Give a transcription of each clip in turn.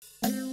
kìa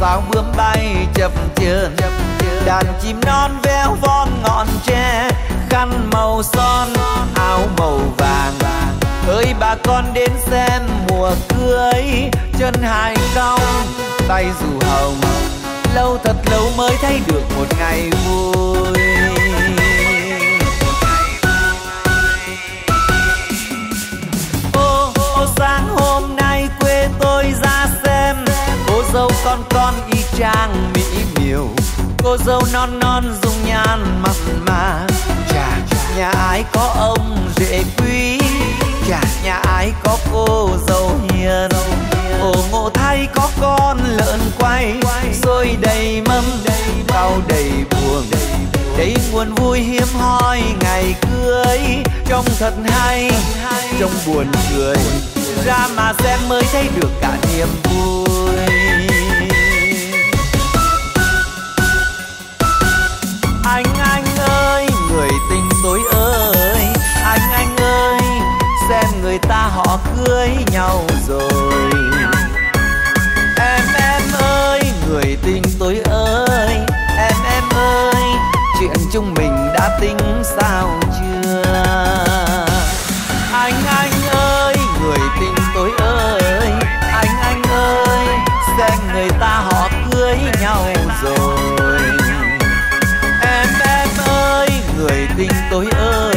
sao bướm bay chập chờn. Đàn chim non véo von ngọn tre khăn màu son áo màu vàng. Ơi bà con đến xem mùa cưới chân hai cong tay dù hồng. Lâu thật lâu mới thấy được một ngày vui con con y chang mỹ miều. Cô dâu non non dung nhan mặn mà. Chà nhà ai có ông rể quý? Chà, nhà ai có cô dâu hiền? Ồ, ngộ thay có con lợn quay. Rồi đầy mâm bao đầy buồn. Đây nguồn vui hiếm hoi ngày cưới. Trông thật hay, trông buồn cười. Ra mà xem mới thấy được cả niềm vui. Anh anh ơi, người tình tối ơi. Anh anh ơi, xem người ta họ cưới nhau rồi. Em em ơi, người tình tối ơi. Em em ơi, chuyện chúng mình đã tính sao chưa? Anh anh ơi, người tình tối ơi. Anh anh ơi, xem người ta họ tôi ơi.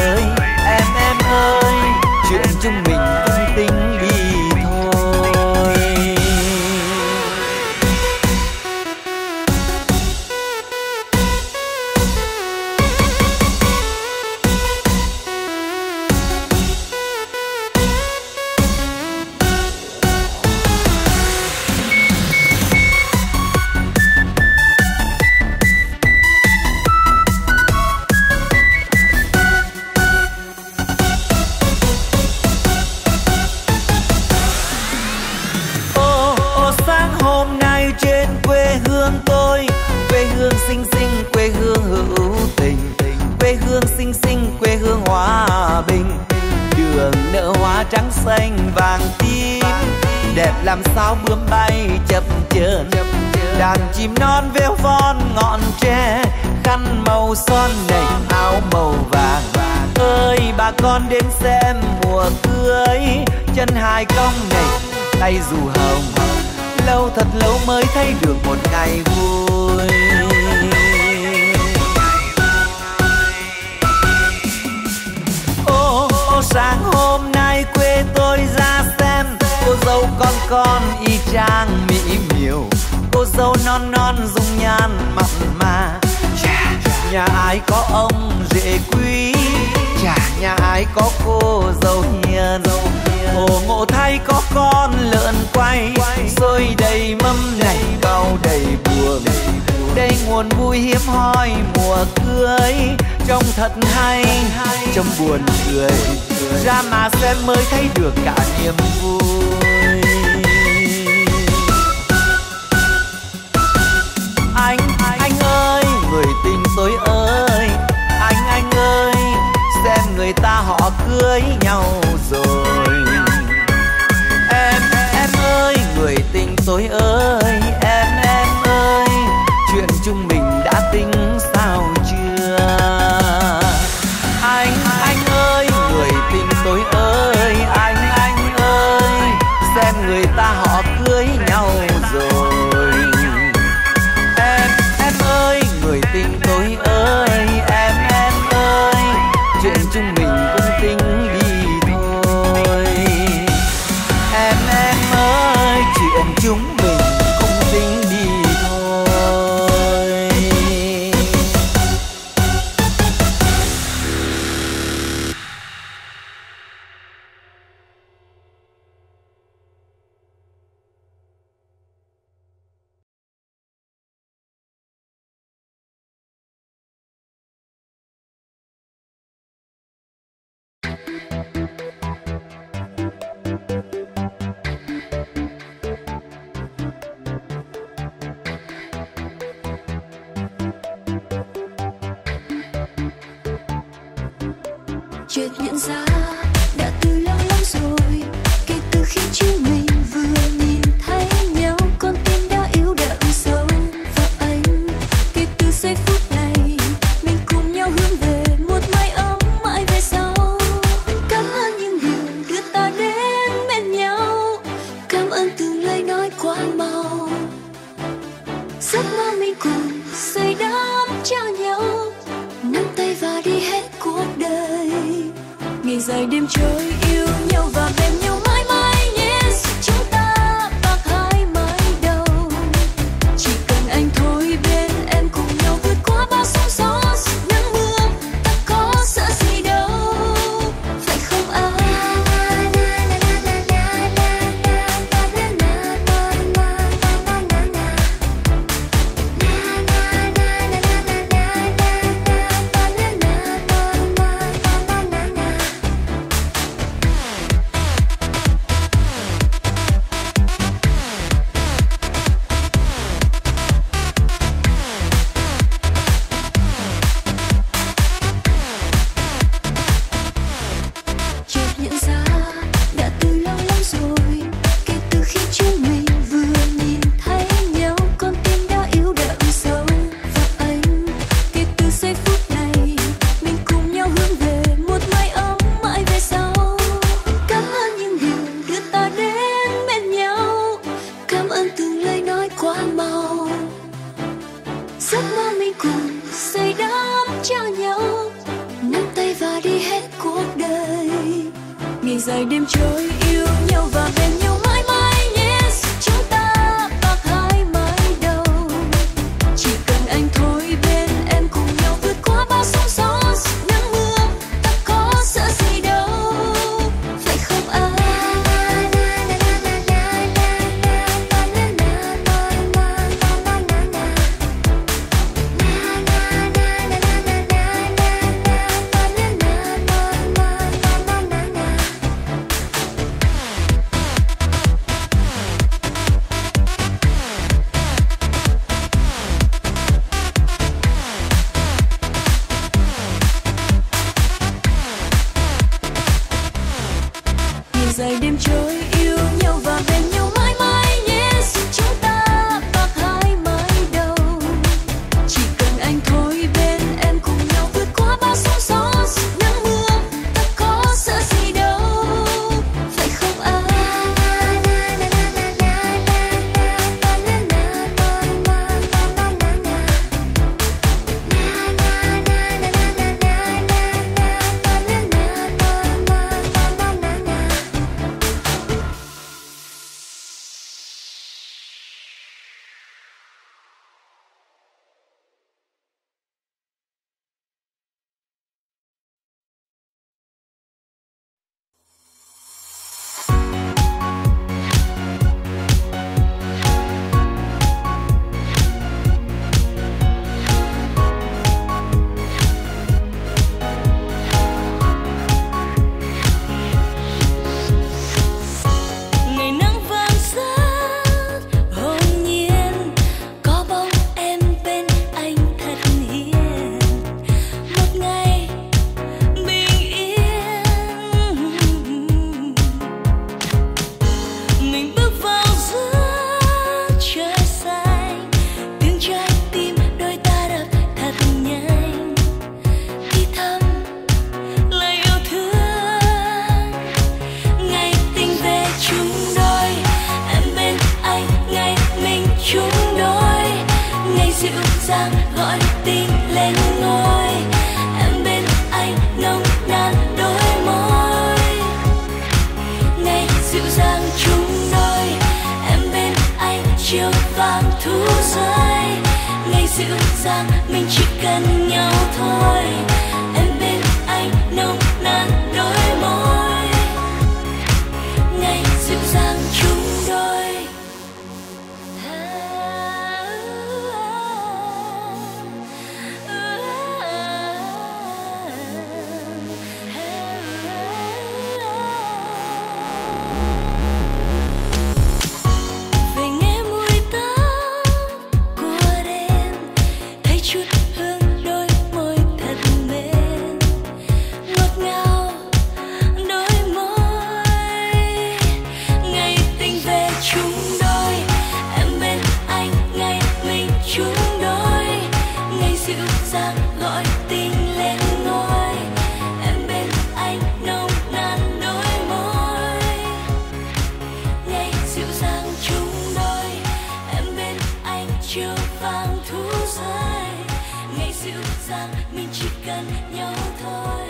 Xanh vàng tím. Đẹp làm sao bướm bay chập chờn. Đàn chim non veo von ngọn tre, khăn màu son này áo màu vàng. Ơi, bà con đến xem mùa cưới, chân hai cong này tay dù hồng. Lâu thật lâu mới thấy được một ngày vui. Sáng hôm nay quê tôi ra xem. Cô dâu con con y chang mỹ miều. Cô dâu non non dung nhan mặn mà. Nhà ai có ông rể quý. Chả nhà ai có cô dâu hiền. Hồ ngộ thay có con lợn quay. Rơi đầy mâm này bao đầy buồn, đây nguồn vui hiếm hoi mùa cưới. Trông thật hay trông buồn cười ra mà xem mới thấy được cả niềm vui. Anh anh ơi, người tình tôi ơi. Anh anh ơi, xem người ta họ cưới nhau rồi. Em em ơi, người tình tôi ơi. Em em ơi, chuyện chúng mình đã tính rằng mình chỉ cần nhau thôi.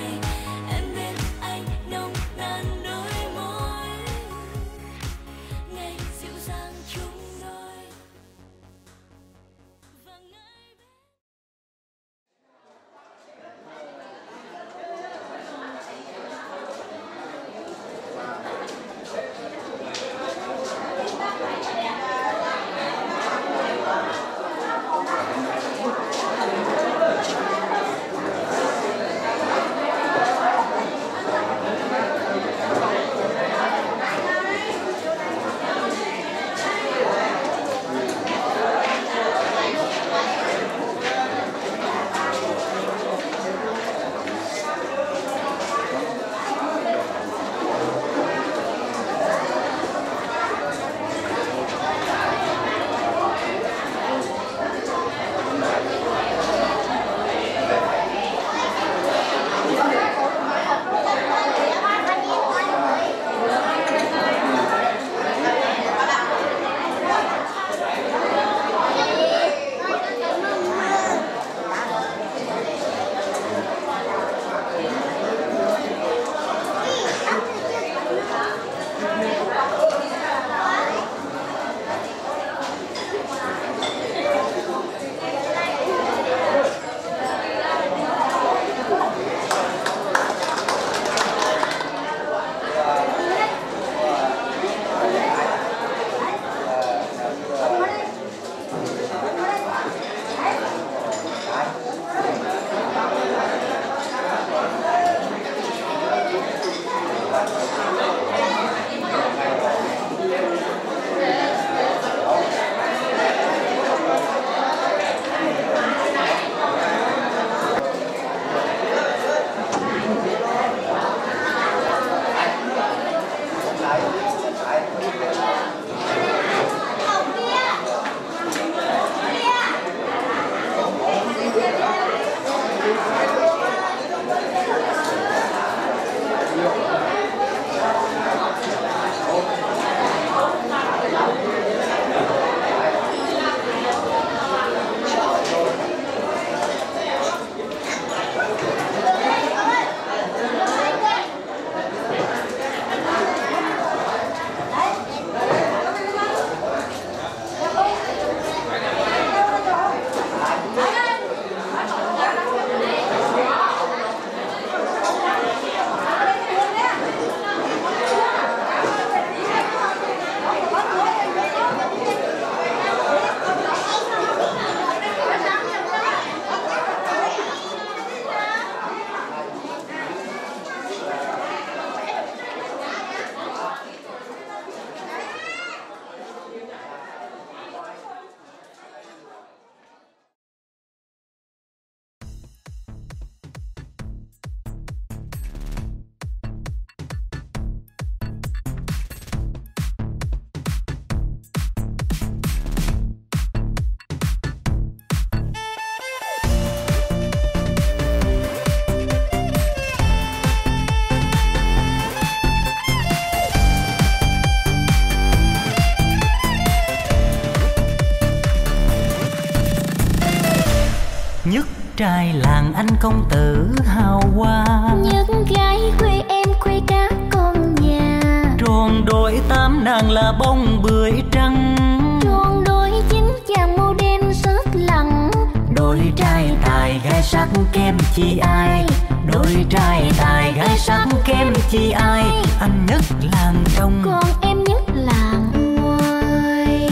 Trai làng anh công tử hào hoa. Nhất gái quê em quê cá con nhà. Tròn đôi tám nàng là bông bưởi trắng. Tròn đôi chín chàng màu đen rất lặng. Đôi trai tài gái sắc kem chi ai? Đôi trai tài gái sắc kem chi ai? Anh nhất làng trong còn em nhất làng ngoài.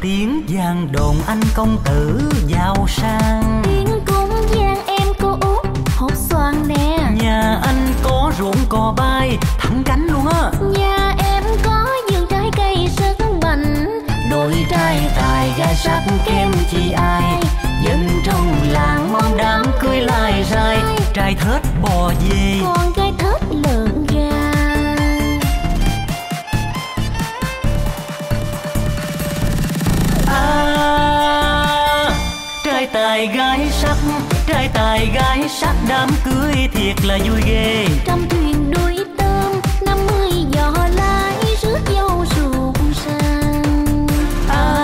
Tiếng giang đồn anh công tử giàu sang trai thết bò về con gái thớt lợn gà. À, trai tài gái sắc trai tài gái sắc đám cưới thiệt là vui ghê. Trong thuyền đuôi tôm năm mươi giò lái rước dâu ruột sang. À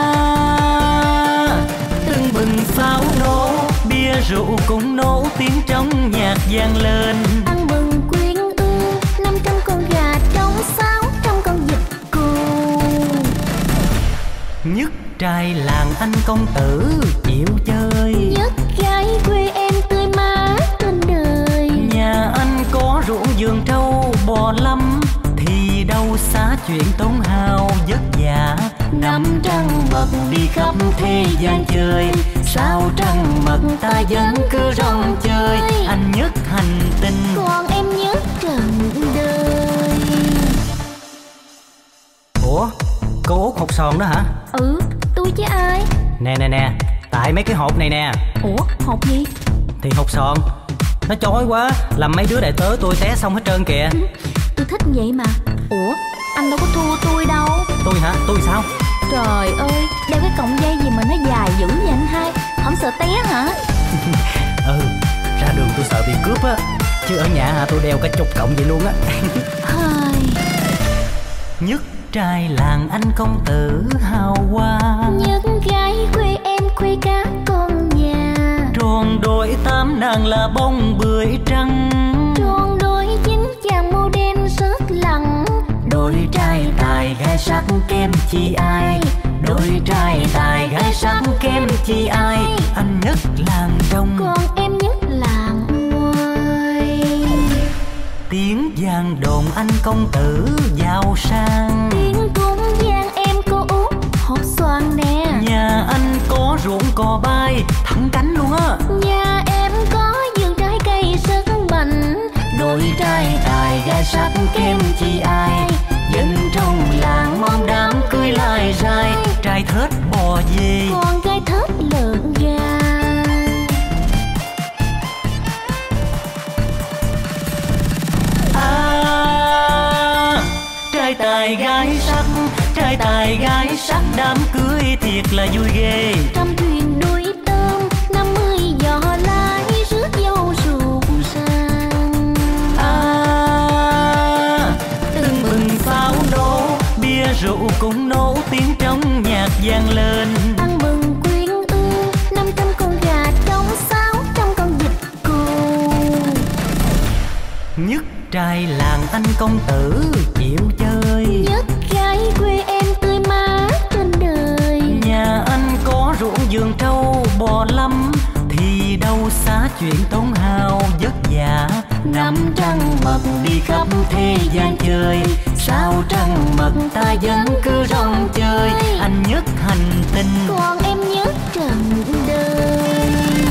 tưng bừng pháo nổ bia rượu cũng nổ trong vang lên. Ăn mừng quyến ương năm trăm con gà trống sáu trăm con vịt cù nhất trai làng anh công tử chịu chơi. Nhất gái quê em tươi mát trên đời. Nhà anh có ruộng vườn trâu bò lắm thì đâu xa chuyện tốn hao vất vả năm trăng mật đi khắp thế gian chơi. Sao trăng mật ta vẫn cứ rong chơi? Anh nhất hành tinh. Còn em nhất trần đời. Ủa? Cô út hột sòn đó hả? Ừ tôi chứ ai? Nè nè nè. Tại mấy cái hộp này nè. Ủa hộp gì? Thì hột sòn nó chói quá. Làm mấy đứa đại tớ tôi té xong hết trơn kìa. Tôi thích vậy mà. Ủa anh đâu có thua tôi đâu tôi hả? Tôi sao? Trời ơi đeo cái cọng dây gì mà nó dài dữ vậy anh hai? Không sợ té hả? Ừ ra đường tôi sợ bị cướp á. Chứ ở nhà hả tôi đeo cả chục cộng vậy luôn á. Nhất trai làng anh công tử hào hoa. Nhất gái quê em quê cá con nhà. Tròn đôi tám nàng là bông bưởi trắng. Tròn đôi chín chàng màu đen rất lặng đôi trai tài gái sắc kem chi ai? Đôi trai tài gái sắc kem chi ai? Anh nhất làng trong còn em nhất làng ngoài. Tiếng giang đồn anh công tử giàu sang. Tiếng cúng giang em cô út hột xoàn nè. Nhà anh có ruộng cò bay thẳng cánh luôn á. Nhà em có vườn trái cây rất mạnh. Đôi trai tài gái sắc kem chi ai dân trong làng mong đám cưới lai rai trai thết bò về. Con gái thớt lợn gà. À, trai tài gái sắc trai tài gái sắc đám cưới thiệt là vui ghê. Trăm vang lên. Ăn mừng quyến ương năm trăm con gà trống sáu trăm con vịt cù nhất trai làng anh công tử chịu chơi. Nhất gái quê em tươi mát trên đời. Nhà anh có ruộng vườn trâu bò lắm thì đâu xa chuyện tốn hao vất vả. Năm trăng mật đi khắp thế gian chơi sao trăng mật ta vẫn cứ rong chơi? Anh nhất hành tinh. Còn em nhất trần đời.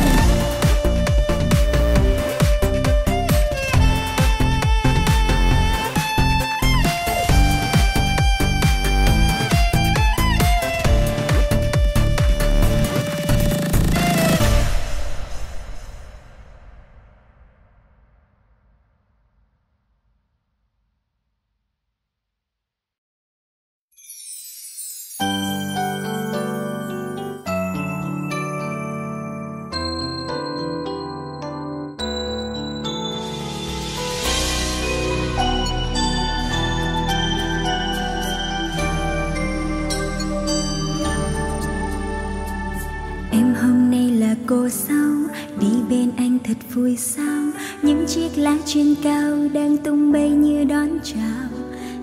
Vui sao? Những chiếc lá trên cao đang tung bay như đón chào.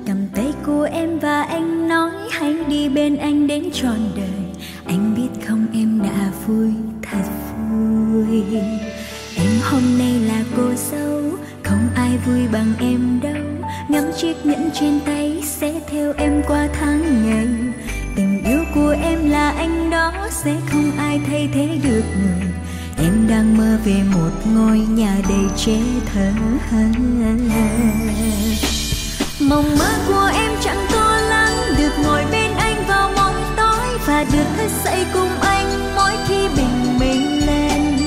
Cầm tay cô em và anh nói, hãy đi bên anh đến trọn đời. Anh biết không em đã vui thật vui. Em hôm nay là cô dâu, không ai vui bằng em đâu. Ngắm chiếc nhẫn trên tay sẽ theo em qua tháng ngày. Tình yêu của em là anh đó, sẽ không ai thay thế được người em đang mơ về một ngôi nhà đầy trẻ thơ mộng mơ của em chẳng to lắm, được ngồi bên anh vào mỗi tối và được thức dậy cùng anh mỗi khi bình minh lên.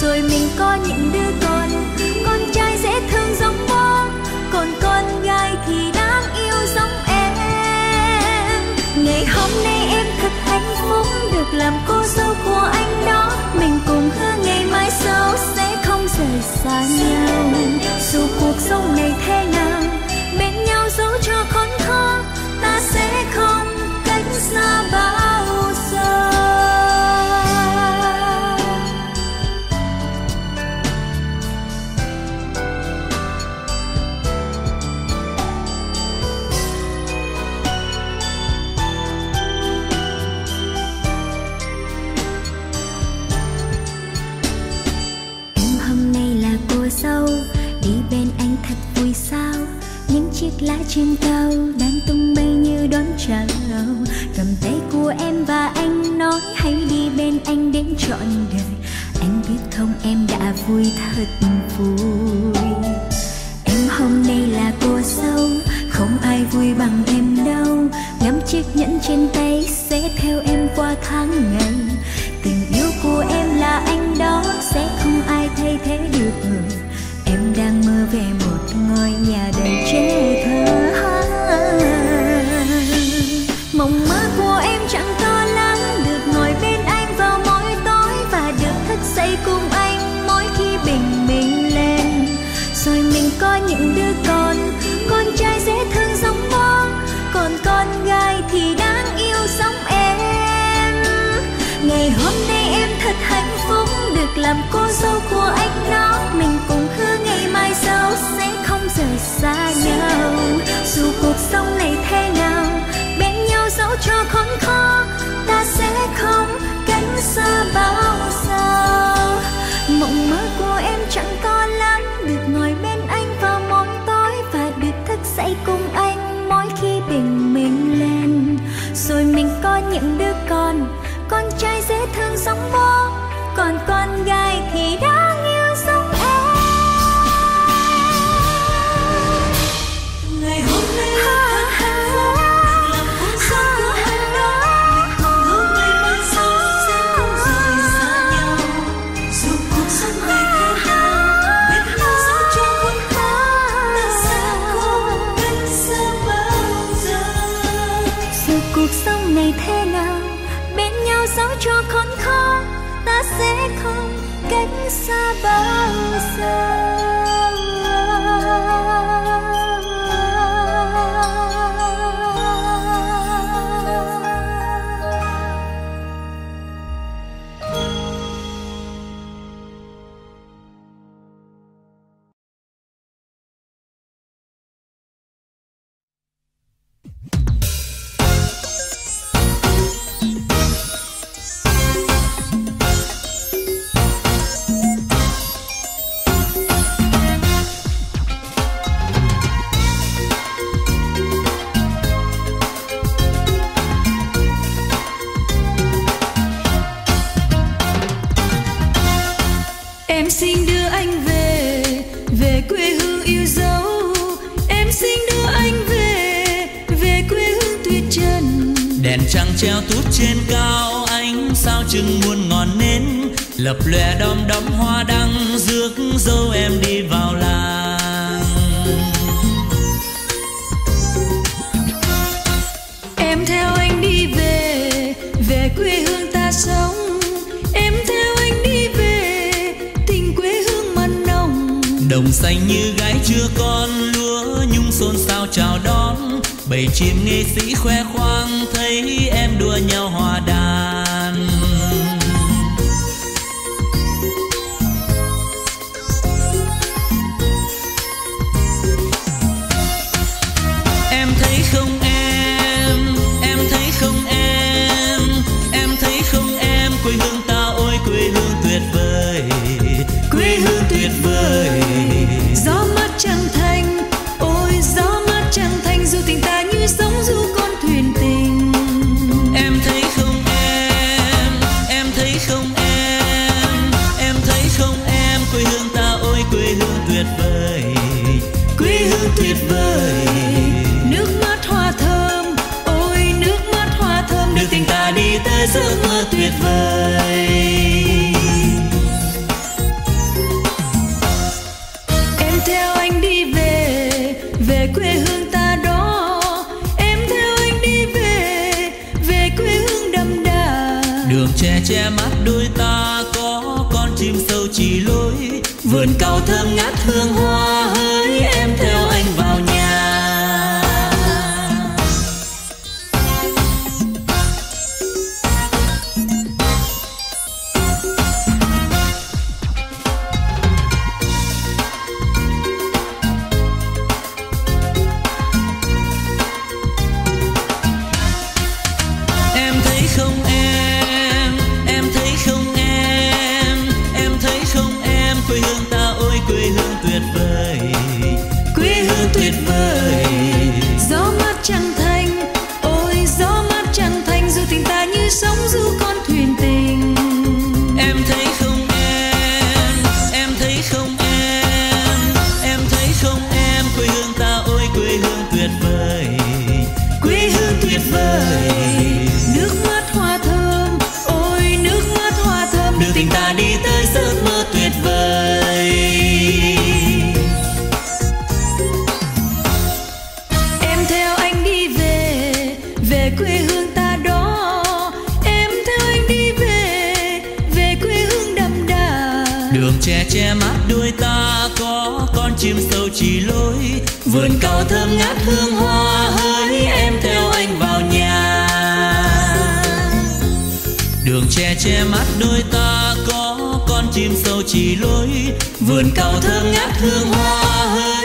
Rồi mình có những đứa con con trai dễ thương giống bố, còn con gái thì đáng yêu giống em. Ngày hôm nay em thật hạnh phúc được làm cô dâu của anh xa nhau. Dù cuộc sống này thế nào bên chiếc lá trên cao Đang tung bay như đón chào Cầm tay của em và anh nói Hãy đi bên anh đến trọn đời. Anh biết không, em đã vui thật vui. Em hôm nay là cô dâu Không ai vui bằng em đâu. Ngắm chiếc nhẫn trên tay Sẽ theo em qua tháng ngày. Sống về quê hương ta sống. Em theo anh đi về, tình quê hương mặn nồng. Đồng xanh như gái chưa con lúa nhung xôn xao chào đón. Bầy chim nghệ sĩ khoe khoang, thấy em đua nhau hòa đàn thơm ngát hương hoa vườn cao thơm ngát hương hoa, hỡi em theo anh vào nhà. Đường che che mắt đôi ta có con chim sâu chỉ lối. Vườn cao thơm ngát hương hoa, hỡi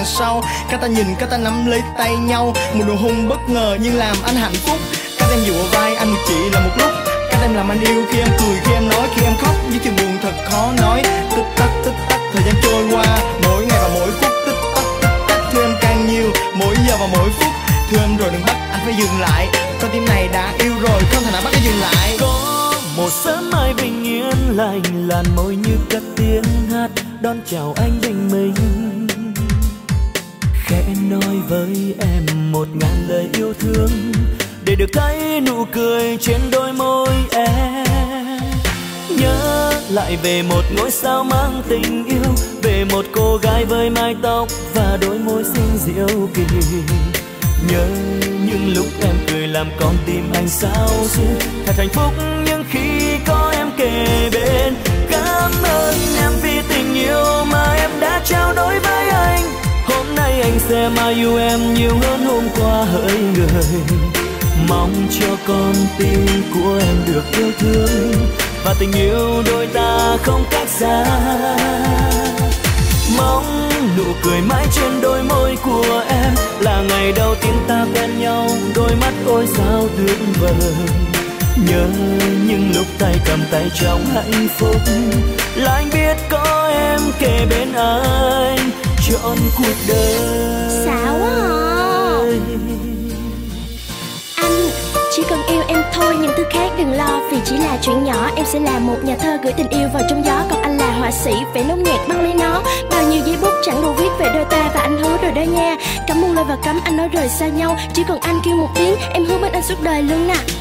đằng sau. Các ta nhìn, các ta nắm lấy tay nhau. Một nụ hôn bất ngờ nhưng làm anh hạnh phúc. Các em dựa vai anh chỉ là một lúc. Các em làm anh yêu khi em cười, khi em nói, khi em khóc. Những chuyện buồn thật khó nói. Tích tắc, tích tắc, thời gian trôi qua. Mỗi ngày và mỗi phút tích tắc, tích tắc. Thương em càng nhiều, mỗi giờ và mỗi phút. Thương rồi đừng bắt anh phải dừng lại. Con tim này đã yêu rồi, không thể nào bắt anh dừng lại. Có một sớm mai bình yên lành làn môi như cất tiếng hát. Đón chào anh bình minh kẽ nói với em một ngàn lời yêu thương để được thấy nụ cười trên đôi môi em. Nhớ lại về một ngôi sao mang tình yêu, về một cô gái với mái tóc và đôi môi xinh diệu kỳ. Nhớ những lúc em cười làm con tim anh sao xuyên, thật hạnh phúc nhưng khi có em kề bên. Cảm ơn em vì tình yêu mà em đã trao đổi với anh anh sẽ mãi yêu em nhiều hơn hôm qua hỡi người. Mong cho con tim của em được yêu thương và tình yêu đôi ta không cách xa. Mong nụ cười mãi trên đôi môi của em là ngày đầu tiên ta quen nhau, đôi mắt ôi sao tuyệt vời nhớ những lúc tay cầm tay trong hạnh phúc, là anh biết có em kề bên anh trọn cuộc đời. Xạo quá à. anh, chỉ cần yêu em thôi, những thứ khác đừng lo, vì chỉ là chuyện nhỏ, em sẽ là một nhà thơ gửi tình yêu vào trong gió. Còn anh là họa sĩ vẽ nốt nhạc băng lấy nó. Bao nhiêu giấy bút chẳng đủ viết về đôi ta và anh hứa rồi đó nha. Cấm buông lời và cấm anh nói rời xa nhau. Chỉ còn anh kêu một tiếng, em hứa bên anh suốt đời luôn nè. à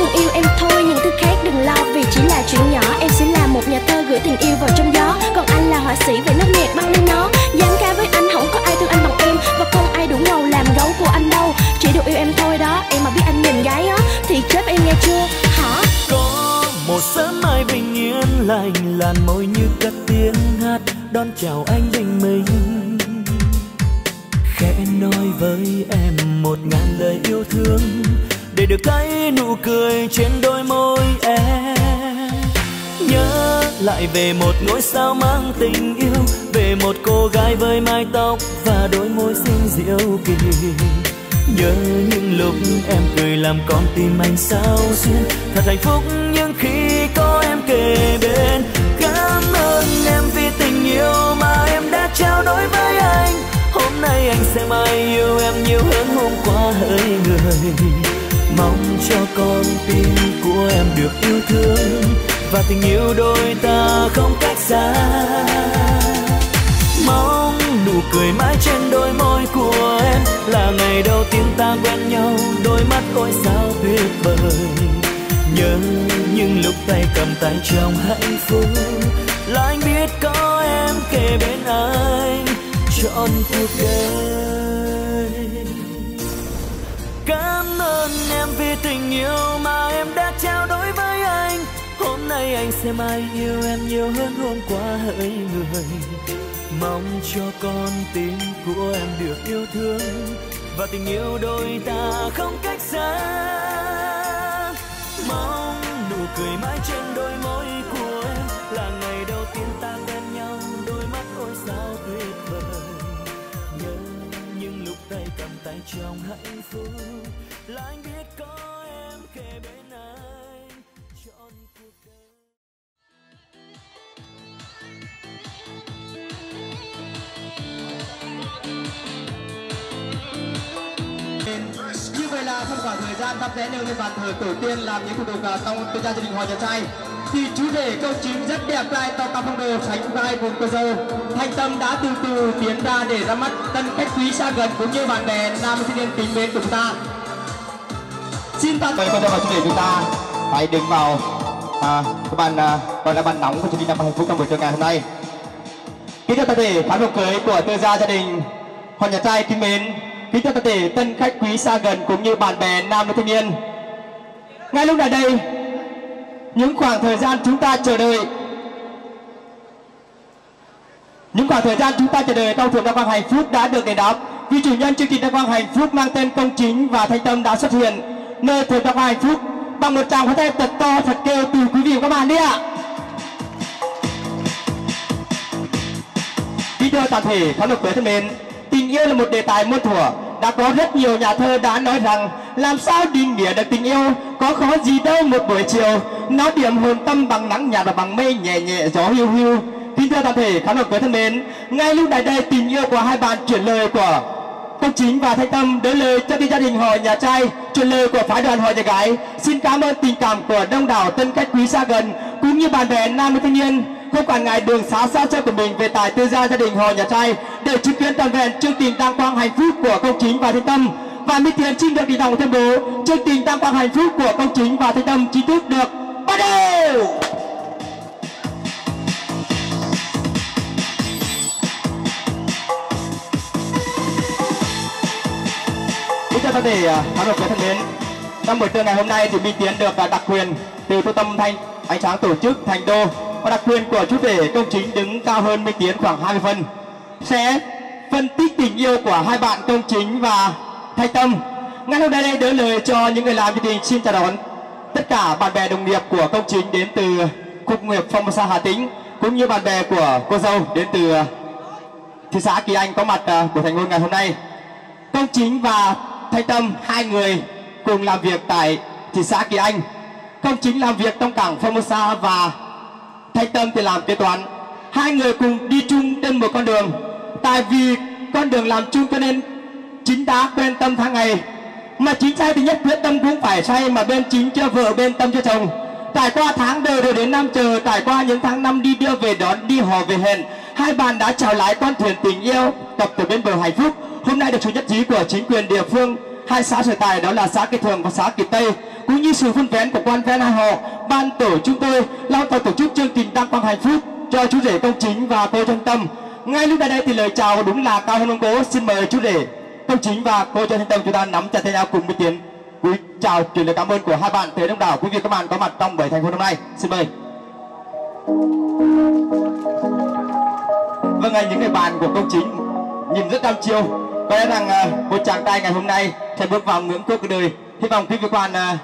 chỉ cần yêu em thôi, những thứ khác đừng lo, vì chỉ là chuyện nhỏ. Em sẽ là một nhà thơ gửi tình yêu vào trong gió. Còn anh là họa sĩ vẽ nét nhạc băng lên nó. Dám ca với anh, không có ai thương anh bằng em. Và không ai đủ ngầu làm gấu của anh đâu. Chỉ được yêu em thôi đó, em mà biết anh nhìn gái á, thì chết em nghe chưa? Hả? Có một sớm mai bình yên lành, làn môi như cất tiếng hát, đón chào anh bình minh. Khẽ nói với em, một ngàn lời yêu thương để được thấy nụ cười trên đôi môi em. Nhớ lại về một ngôi sao mang tình yêu, về một cô gái với mái tóc và đôi môi xinh diệu kỳ. Nhớ những lúc em cười làm con tim anh sao xuyên, thật hạnh phúc những khi có em kề bên. Cảm ơn em vì tình yêu mà em đã trao đổi với anh. Hôm nay anh sẽ mãi yêu em nhiều hơn hôm qua hỡi người mong cho con tim của em được yêu thương và tình yêu đôi ta không cách xa. Mong nụ cười mãi trên đôi môi của em là ngày đầu tiên ta quen nhau, đôi mắt ôi sao tuyệt vời. Nhớ những lúc tay cầm tay trong hạnh phúc, là anh biết có em kề bên anh. Trọn cuộc đời. Tình yêu mà em đã trao đổi với anh. Hôm nay anh sẽ mãi yêu em nhiều hơn hôm qua hỡi người. Mong cho con tim của em được yêu thương và tình yêu đôi ta không cách xa. Mong nụ cười mãi trên đôi môi của em là ngày đầu tiên ta quen nhau. Đôi mắt ôi sao tuyệt vời. Nhớ những lúc tay cầm tay trong hạnh phúc, là anh biết có kề bên anh trọn cuộc đời. Như vậy là trong khoảng thời gian thắp nén nêu lên bàn thờ tổ tiên làm những thủ tục trong tôn gia gia đình họ nhà trai, thì chú rể câu chính rất đẹp trai to cao phong đồ sánh vai cùng cô dâu. Thanh tâm đã từ từ tiến ra để ra mắt tân khách quý xa gần cũng như bạn bè nam sinh viên kính mến của chúng ta xin tặng Vậy bây giờ chủ đề chúng ta hãy đứng vào à, cái bàn à, gọi là bàn nóng của chương trình năm hạnh phúc trong buổi trưa ngày hôm nay. Kính chào toàn thể phán cuộc cưới của tư gia gia đình họ nhà trai kính mến. Kính chào toàn thể tân khách quý xa gần cũng như bạn bè nam nữ thanh niên. Ngay lúc này đây, những khoảng thời gian chúng ta chờ đợi những khoảng thời gian chúng ta chờ đợi trong thượng đa quang hạnh phúc đã được đền đáp vì chủ nhân chương trình đa quang hạnh phúc mang tên công chính và thanh tâm đã xuất hiện nơi thưởng đa quang phúc bằng một tràng pháo tay thật to, thật kêu từ quý vị và các bạn đi ạ. Kính thưa toàn thể khán giả quý thân mến, tình yêu là một đề tài muôn thuở. Đã có rất nhiều nhà thơ đã nói rằng, làm sao định nghĩa được tình yêu, có khó gì đâu một buổi chiều. Nó điểm hồn tâm bằng nắng nhạt và bằng mây nhẹ nhẹ, gió hiu hiu. Kính thưa toàn thể khán giả quý thân mến, ngay lúc này đây tình yêu của hai bạn chuyển lời của công chính và thanh tâm đối lời cho gia đình họ nhà trai. Truyền lời của phái đoàn họ nhà gái. Xin cảm ơn tình cảm của đông đảo tân khách quý xa gần, cũng như bạn bè nam nữ thanh niên. Không quản ngại đường xá xa xôi của mình về tại tư gia gia đình họ nhà trai, để chứng kiến toàn vẹn chương trình đăng quang hạnh phúc của công chính và thanh tâm. Và minh Tiền xin được đi đồng tuyên bố, chương trình đăng quang hạnh phúc của công chính và thanh tâm chính thức được bắt đầu! Kính chào toàn thể khán giả thân mến. Trong buổi trưa ngày hôm nay thì Minh Tiến được à, đặc quyền từ trung tâm thanh, ánh sáng tổ chức thành đô. Và đặc quyền của chú rể công chính đứng cao hơn Minh Tiến khoảng 20 phân. Sẽ phân tích tình yêu của hai bạn công chính và thanh tâm. Ngay hôm nay đây đỡ lời cho những người làm chương trình xin chào đón tất cả bạn bè đồng nghiệp của công chính đến từ cục nghiệp phong sa hà tĩnh, cũng như bạn bè của cô dâu đến từ thị xã kỳ anh có mặt à, của thành ngôn ngày hôm nay. Công chính và thanh tâm, hai người cùng làm việc tại thị xã kỳ anh. Công chính làm việc trong cảng formosa và thanh tâm thì làm kế toán. Hai người cùng đi chung trên một con đường. Tại vì con đường làm chung cho nên chính đã quen tâm tháng ngày. Mà chính sai thì nhất quyết tâm cũng phải say mà bên chính cho vợ, bên tâm cho chồng. Trải qua tháng đời rồi đến năm chờ, trải qua những tháng năm đi đưa về đón, đi hò về hẹn. Hai bạn đã chào lái con thuyền tình yêu cập từ bên bờ hạnh phúc hôm nay được sự nhất trí của chính quyền địa phương. Hai xã sở tài đó là xã Kỳ Thường và xã Kỳ Tây. Cũng như sự phân vén của quan ven hai họ, ban tổ chúng tôi, lao vào tổ chức chương trình đăng quang hạnh phúc cho chú rể công chính và cô chân tâm. Ngay lúc này đây thì lời chào đúng là cao hơn ông cố xin mời chú rể công chính và cô chân tâm chúng ta nắm chặt tay nhau cùng với tiến quý chào truyền lời cảm ơn của hai bạn tới đông đảo. Quý vị các bạn có mặt trong buổi thành phố hôm nay. Xin mời. Vâng anh, những người bạn của công chính nhìn rất đăm chiêu có lẽ rằng à, một chàng trai ngày hôm nay sẽ bước vào ngưỡng cửa cuộc đời. Hy vọng quý vị quan bạn à,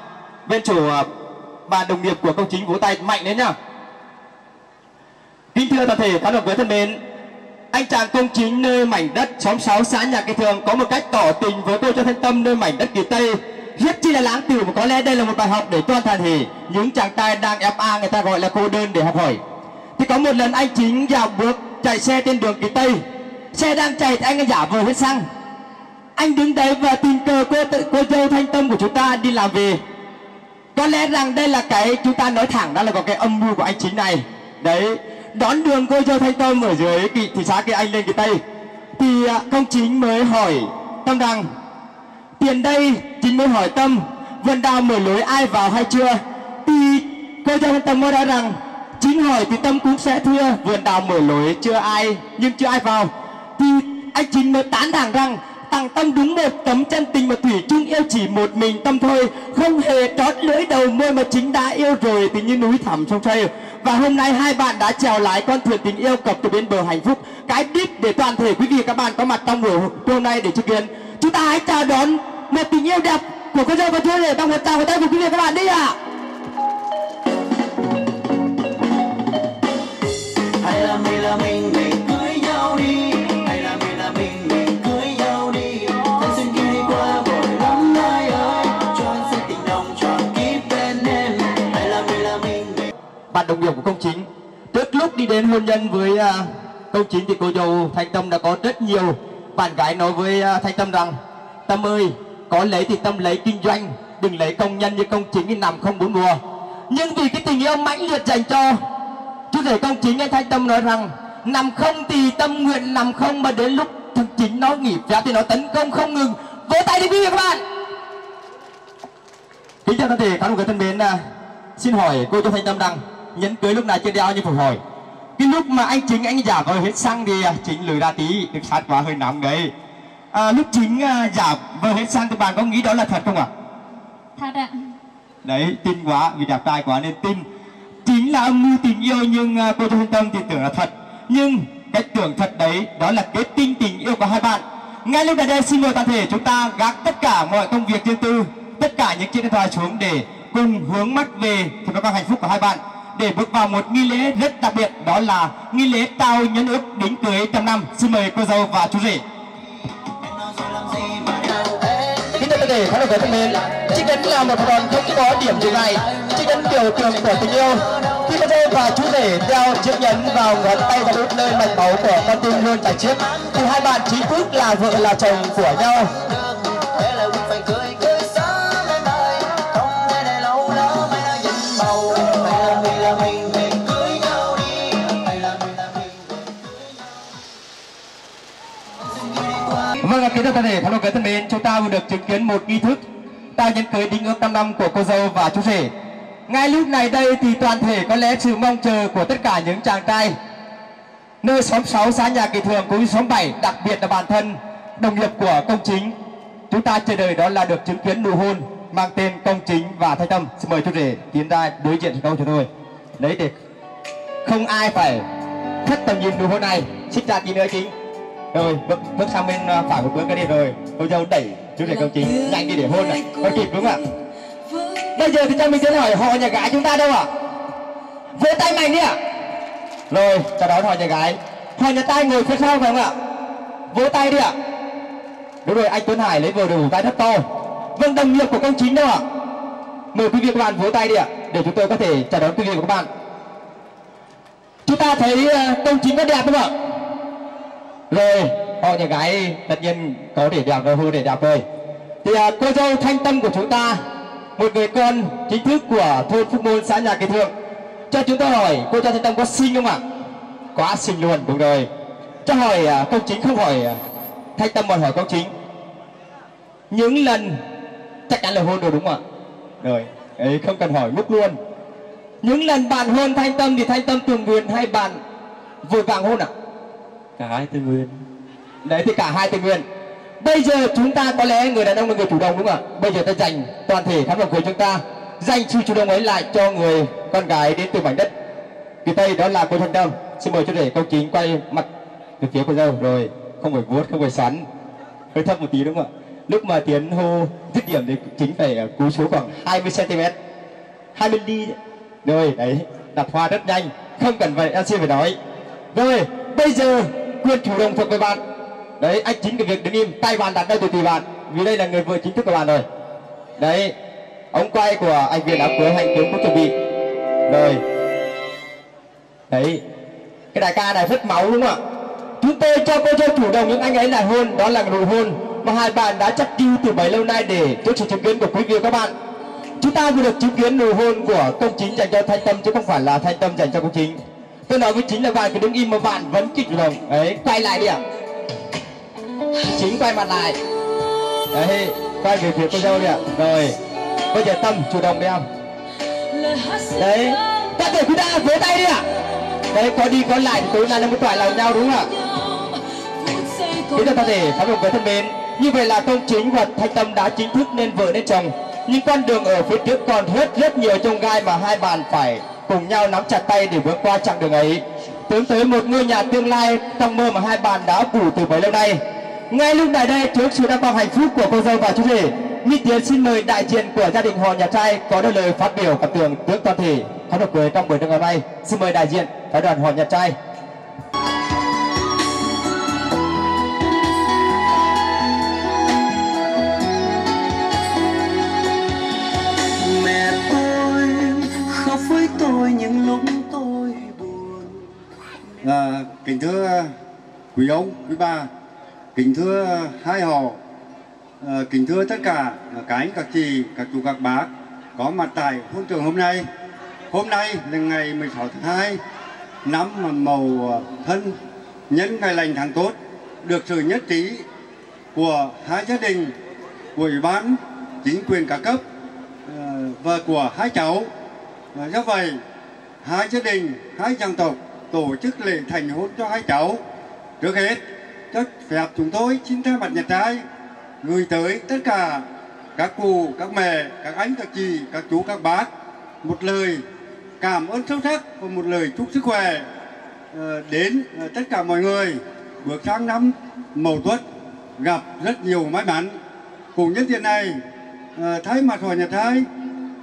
bên chủ à, và đồng nghiệp của công chính vỗ tay mạnh lên nhá. Kính thưa toàn thể khán giả với thân mến anh chàng công chính nơi mảnh đất xóm 6 xã nhà kỳ thường có một cách tỏ tình với cô cho thanh tâm nơi mảnh đất kỳ tây. Rất chi là lãng tử và có lẽ đây là một bài học để toàn thể thể những chàng trai đang fa người ta gọi là cô đơn để học hỏi. Thì có một lần anh chính dạo bước chạy xe trên đường kỳ tây. Xe đang chạy thì anh giả vờ hết xăng anh đứng đấy và tình cờ cô tự cô dâu thanh tâm của chúng ta đi làm về. Có lẽ rằng đây là cái chúng ta nói thẳng, đó là có cái âm mưu của anh chính này. Đấy, đón đường cô dâu thanh tâm ở dưới kỳ thị xã kia, anh lên cái tây thì à, công chính mới hỏi tâm rằng, tiền đây? Chính mới hỏi tâm vườn đào mở lối ai vào hay chưa? Thì cô dâu thanh tâm mới nói rằng, chính hỏi thì tâm cũng sẽ thưa vườn đào mở lối chưa ai, nhưng chưa ai vào. Thì anh chính mới tán thẳng rằng tặng tâm đúng một tấm chân tình mà thủy chung yêu chỉ một mình tâm thôi. Không hề trót lưỡi đầu môi mà chính đã yêu rồi tình như núi thẳm trong say và hôm nay hai bạn đã trèo lái con thuyền tình yêu cập từ bên bờ hạnh phúc. Cái đích để toàn thể quý vị các bạn có mặt trong buổi hôm nay để chứng kiến. Chúng ta hãy chào đón một tình yêu đẹp của cô dâu và chú rể bằng một tràng tay của quý vị các bạn đi ạ. Hay là mình là mình mình bạn đồng nghiệp của công chính. Trước lúc đi đến hôn nhân với uh, công chính thì cô dâu thanh tâm đã có rất nhiều bạn gái nói với uh, thanh tâm rằng tâm ơi có lấy thì tâm lấy kinh doanh đừng lấy công nhân như công chính thì nằm không bốn mùa. Nhưng vì cái tình yêu mãnh liệt dành cho chú rể công chính anh thanh tâm nói rằng nằm không thì tâm nguyện nằm không mà đến lúc thằng chính nó nghỉ phép thì nó tấn công không ngừng. Vỗ tay đi quý vị các bạn. Kính chào toàn thể cán bộ thân mến à, xin hỏi cô cho thanh tâm rằng nhẫn cưới lúc nào chưa đeo như phục hồi. Cái lúc mà anh chính anh giả vờ hết xăng thì à, chính lười ra tí được sát quá hơi nóng đấy. À, lúc chính à, giả vờ hết xăng thì bạn có nghĩ đó là thật không ạ? Thật ạ. Đấy tin quá vì đẹp trai quá nên tin. Chính là âm mưu tình yêu nhưng à, cô thanh tâm thì tưởng là thật. Nhưng cái tưởng thật đấy đó là kết tinh tình yêu của hai bạn. Ngay lúc này đây xin mời toàn thể chúng ta gác tất cả mọi công việc riêng tư tất cả những chiếc điện thoại xuống để cùng hướng mắt về thì có hạnh phúc của hai bạn để bước vào một nghi lễ rất đặc biệt, đó là nghi lễ trao nhẫn ước đính cưới trăm năm. Xin mời cô dâu và chú rể. Kính thưa quý vị, khán giả thân mến chiếc nhẫn là một đòn không có điểm dừng này. Chiếc nhẫn biểu tượng của tình yêu. Khi cô dâu và chú rể đeo chiếc nhẫn vào ngón tay và đốt nơi mạch máu của con tim luôn tại chiếc, thì hai bạn chính thức là vợ là chồng của nhau. Thưa toàn thể khán giả thân mến, chúng ta vừa được chứng kiến một nghi thức trao nhẫn cưới đính ước 5 năm của cô dâu và chú rể. Ngay lúc này đây thì toàn thể có lẽ sự mong chờ của tất cả những chàng trai. Nơi xóm 6 xã nhà kỳ thường cũng như xóm 7 đặc biệt là bản thân đồng nghiệp của công chính. Chúng ta chờ đợi đó là được chứng kiến nụ hôn mang tên công chính và thanh tâm. Xin mời chú rể tiến ra đối diện câu cho tôi. Đấy để không ai phải thất tầm nhìn nụ hôn này. Xin chào chị nữa chính rồi bước bước sang bên à, phải một bước cái đi rồi. Cô dâu đẩy chú rể công chính nhanh đi để hôn này. có kịp đúng không ạ? bây giờ thì cho mình tiến hỏi họ nhà gái chúng ta đâu ạ? Vỗ tay mạnh đi ạ. Rồi chào đón họ nhà gái. Họ nhà tay ngồi phía sau phải không ạ? Vỗ tay đi ạ. Đúng rồi anh Tuấn Hải lấy vừa đủ tay rất to. Vâng đồng nghiệp của công chính đâu ạ? Mời quý vị các bạn vỗ tay đi ạ để chúng tôi có thể chào đón quý vị và các bạn. Chúng ta thấy ờ, công chính có đẹp không ạ rồi họ nhà gái tất nhiên có để đẹp và hư để đẹp rồi thì à, cô dâu thanh tâm của chúng ta một người con chính thức của thôn phúc môn xã nhà kỳ thượng. Cho chúng tôi hỏi cô dâu thanh tâm có xinh không ạ? Quá xinh luôn đúng rồi. Cho hỏi à, công chính không hỏi à, thanh tâm mà hỏi công chính. Những lần chắc chắn là hôn rồi đúng không ạ? Rồi ấy không cần hỏi múc luôn. Những lần bạn hôn thanh tâm thì thanh tâm tường nguyện hay bạn vội vàng hôn ạ? Cả hai tình nguyện đấy, thì cả hai tự nguyện bây giờ chúng ta có lẽ người đàn ông là người chủ động, đúng không ạ? Bây giờ ta dành toàn thể khán giả của chúng ta, dành sự chủ động ấy lại cho người con gái đến từ mảnh đất. Phía tây đó là cô thanh đông. Xin mời chú rể công chính quay mặt từ phía cô dâu. Rồi, không phải vuốt, không phải xoắn hơi thấp một tí, đúng không ạ? Lúc mà tiến hô dứt điểm thì chính phải cú xuống khoảng 20 cm 20 ly rồi, đấy đặt hoa rất nhanh. Không cần vậy anh xin phải nói. Rồi, bây giờ quyền chủ động thuộc về bạn. Đấy, anh chính cái việc đứng im, tay bạn đặt đây từ tùy bạn, vì đây là người vợ chính thức của bạn rồi. Đấy, ống quay của anh viên áo cưới hành tướng cũng chuẩn bị. Rồi. Đấy, cái đại ca này rất máu đúng không ạ? Chúng tôi cho cô dâu chủ động những anh ấy là hôn đó là nụ hôn mà hai bạn đã chắc chiêu từ bấy lâu nay để tôi sự chứng kiến của quý vị và các bạn. Chúng ta vừa được chứng kiến nụ hôn của công chính dành cho thanh tâm chứ không phải là thanh tâm dành cho công chính tôi nói với chính là bạn cứ đứng im mà bạn vẫn kịch chủ động đấy quay lại đi ạ. Chính quay mặt lại. Đấy quay về phía cô dâu đi ạ. Rồi bây giờ tâm chủ động đi em đấy tất cả chúng ta vỗ tay đi ạ. Đấy có đi có lại thì tối nay nó mới tỏa lòng nhau đúng không ạ? Kính thưa toàn thể khán giả thân mến, như vậy là công chính và thanh tâm đã chính thức nên vợ nên chồng. Nhưng con đường ở phía trước còn rất rất nhiều trông gai mà hai bạn phải cùng nhau nắm chặt tay để vượt qua chặng đường ấy. Tiến tới một ngôi nhà tương lai trong mơ mà hai bạn đã ngủ từ bấy lâu nay. Ngay lúc này đây, trước sự đăng quang hạnh phúc của cô dâu và chú rể, Minh Tiến xin mời đại diện của gia đình họ nhà trai có đôi lời phát biểu cảm tưởng trước toàn thể khán giả cười trong buổi trưa ngày hôm nay. Xin mời đại diện phái đoàn họ nhà trai. Tôi những lúc tôi buồn À, kính thưa quý ông, quý bà, kính thưa hai họ, à, kính thưa tất cả các anh, các chị, các chú, các bác có mặt tại hôn trường hôm nay. Hôm nay là ngày 16 tháng 2 năm màu thân nhân ngày lành tháng tốt được sự nhất trí của hai gia đình, của ủy ban, chính quyền cả cấp à, và của hai cháu. À, do vậy, hai gia đình, hai dân tộc tổ chức lễ thành hôn cho hai cháu. Trước hết, cho phép chúng tôi xin thay mặt nhà trai gửi tới tất cả các cụ, các mẹ, các anh, các chị, các chú, các bác một lời cảm ơn sâu sắc và một lời chúc sức khỏe ờ, đến ờ, tất cả mọi người bước sang năm mậu tuất gặp rất nhiều may mắn cùng nhân tiền này ờ, thay mặt hội nhà trai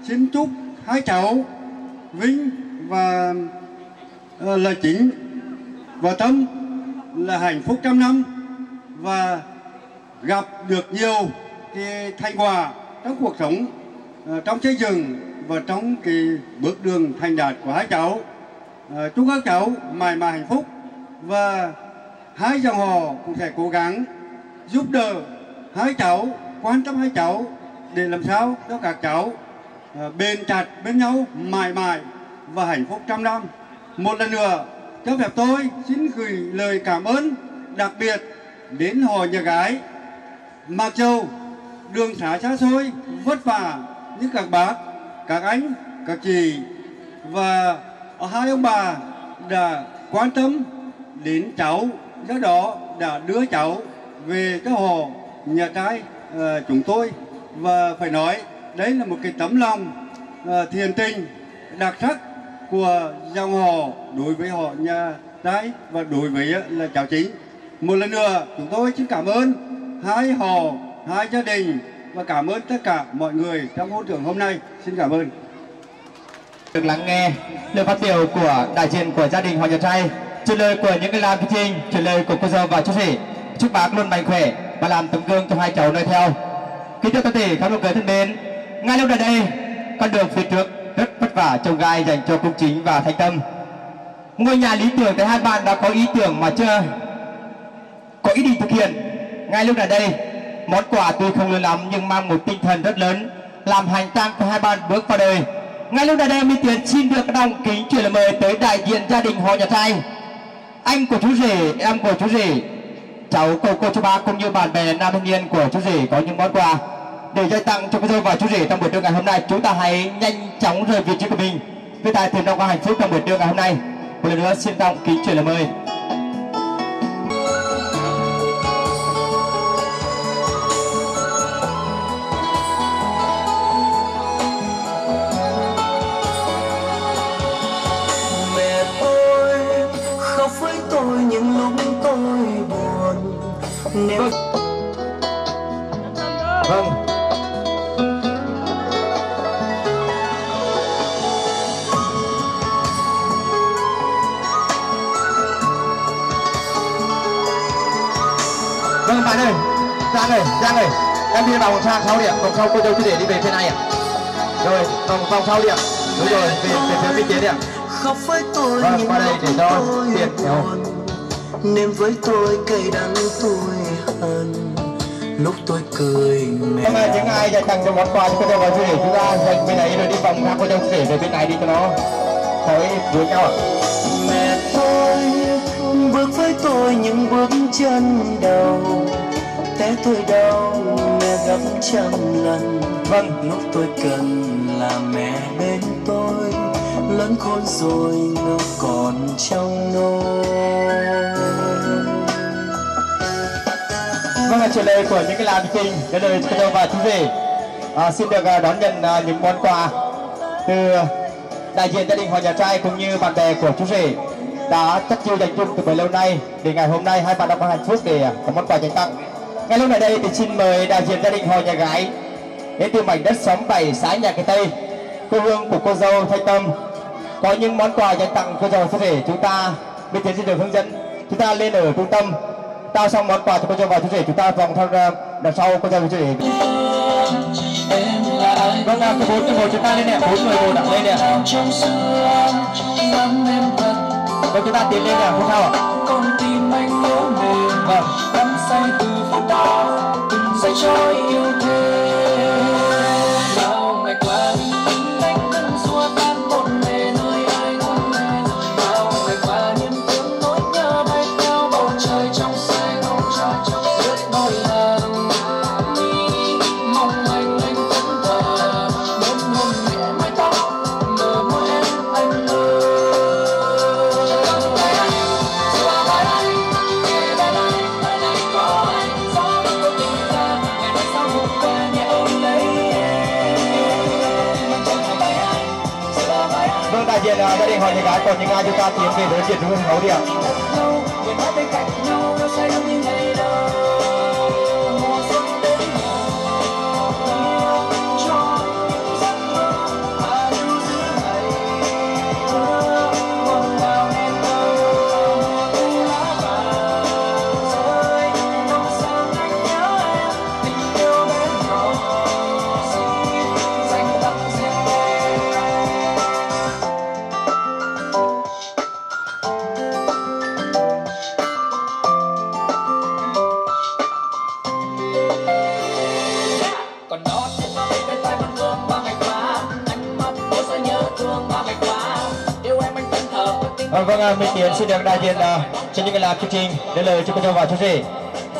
xin chúc hai cháu Vinh và ờ, là chính và Tâm là hạnh phúc trăm năm và gặp được nhiều cái thành quả trong cuộc sống ờ, trong xây dựng và trong cái bước đường thành đạt của hai cháu. Ờ, chúc các cháu mãi mãi hạnh phúc và hai dòng họ cũng sẽ cố gắng giúp đỡ hai cháu, quan tâm hai cháu để làm sao cho các cháu bền chặt bên nhau mãi mãi và hạnh phúc trăm năm. Một lần nữa cho phép tôi xin gửi lời cảm ơn đặc biệt đến hồ nhà gái Mạc Châu, đường xá xa xôi vất vả như các bác các anh các chị và hai ông bà đã quan tâm đến cháu do đó đã đưa cháu về cho hồ nhà trai uh, chúng tôi. Và phải nói đấy là một cái tấm lòng uh, thiền tình đặc sắc của dòng họ đối với họ nhà trai và đối với là cháu chính một lần nữa chúng tôi xin cảm ơn hai họ hai gia đình và cảm ơn tất cả mọi người trong hôn trưởng hôm nay xin cảm ơn được lắng nghe lời phát biểu của đại diện của gia đình Hoàng Nhật Trai, truyền lời của những người làm chương trình, truyền lời của cô dâu và chú rể. Chúc bác luôn mạnh khỏe và làm tấm gương cho hai cháu noi theo. Kính thưa toàn thể các đồng cười thân mến, ngay lúc này đây, con đường phía trước rất vất vả trồng gai dành cho công chính và thanh tâm. Ngôi nhà lý tưởng thì hai bạn đã có ý tưởng mà chưa? Có ý định thực hiện. Ngay lúc này đây, món quà tuy không lớn lắm nhưng mang một tinh thần rất lớn, làm hành trang của hai bạn bước vào đời. Ngay lúc này đây Minh Tiến xin được đồng kính chuyển lời mời tới đại diện gia đình họ nhà trai. Anh của chú rể em của chú rể. Cháu cô cô chú ba cũng như bạn bè nam thanh niên của chú rể có những món quà để dành tặng cho cô dâu và chú rể trong buổi trưa ngày hôm nay. Chúng ta hãy nhanh chóng rời vị trí của mình. Với tài thêm có hạnh phúc trong buổi trưa ngày hôm nay. Một lần nữa xin trọng kính chuyển lời mời. Mẹ ơi, khóc với tôi những lúc tôi buồn. Nếu bạn ơi giang ơi giang ơi em đi vào vòng sang sau đi ạ vòng sau cô dâu chú rể đi về phía này ạ rồi vòng vòng sau đi ạ đúng rồi về về phía bên kia đi ạ khóc với tôi Vâng, những qua đây để cho tiện nhau. nên với tôi cay đắng tôi hận. Lúc tôi cười mẹ Vâng, những ai dành tặng cho món quà cho cô dâu và chú rể chúng ta? Dành bên này rồi đi vòng sang cô dâu chú rể về bên này đi cho nó khỏi đuổi nhau ạ mẹ tôi bước với tôi những bước chân đầu té tôi đau mẹ gấp trăm lần. Vâng lúc tôi cần là mẹ bên tôi. Lớn khôn rồi ngỡ còn trong nôi Vâng, là truyền lời của những cái làm trình đến lời cô dâu và chú rể à, xin được à, đón nhận à, những món quà từ đại diện gia đình họ nhà trai cũng như bạn bè của chú rể đã chất chiêu dành chung từ bấy lâu nay. Để ngày hôm nay hai bạn đã có hạnh phúc để à, có món quà dành tặng ngay lúc này đây thì xin mời đại diện gia đình họ nhà gái đến từ mảnh đất xóm bảy xã nhà cái tây quê hương của cô dâu thanh tâm. Có những món quà dành tặng cô dâu chú rể chúng ta bên tiến xin được hướng dẫn. Chúng ta lên ở trung tâm trao xong món quà cho cô dâu và chú rể chúng ta vòng theo ra đằng sau cô dâu chú rể vâng à, cái bốn một chúng ta lên nè bốn người một ạ lên nè. Vâng chúng ta tiến lên nè không sao ạ. Vâng tiến về đối diện với xin được đại diện uh, cho những người làm chương trình đến lời cho cô dâu và chú rể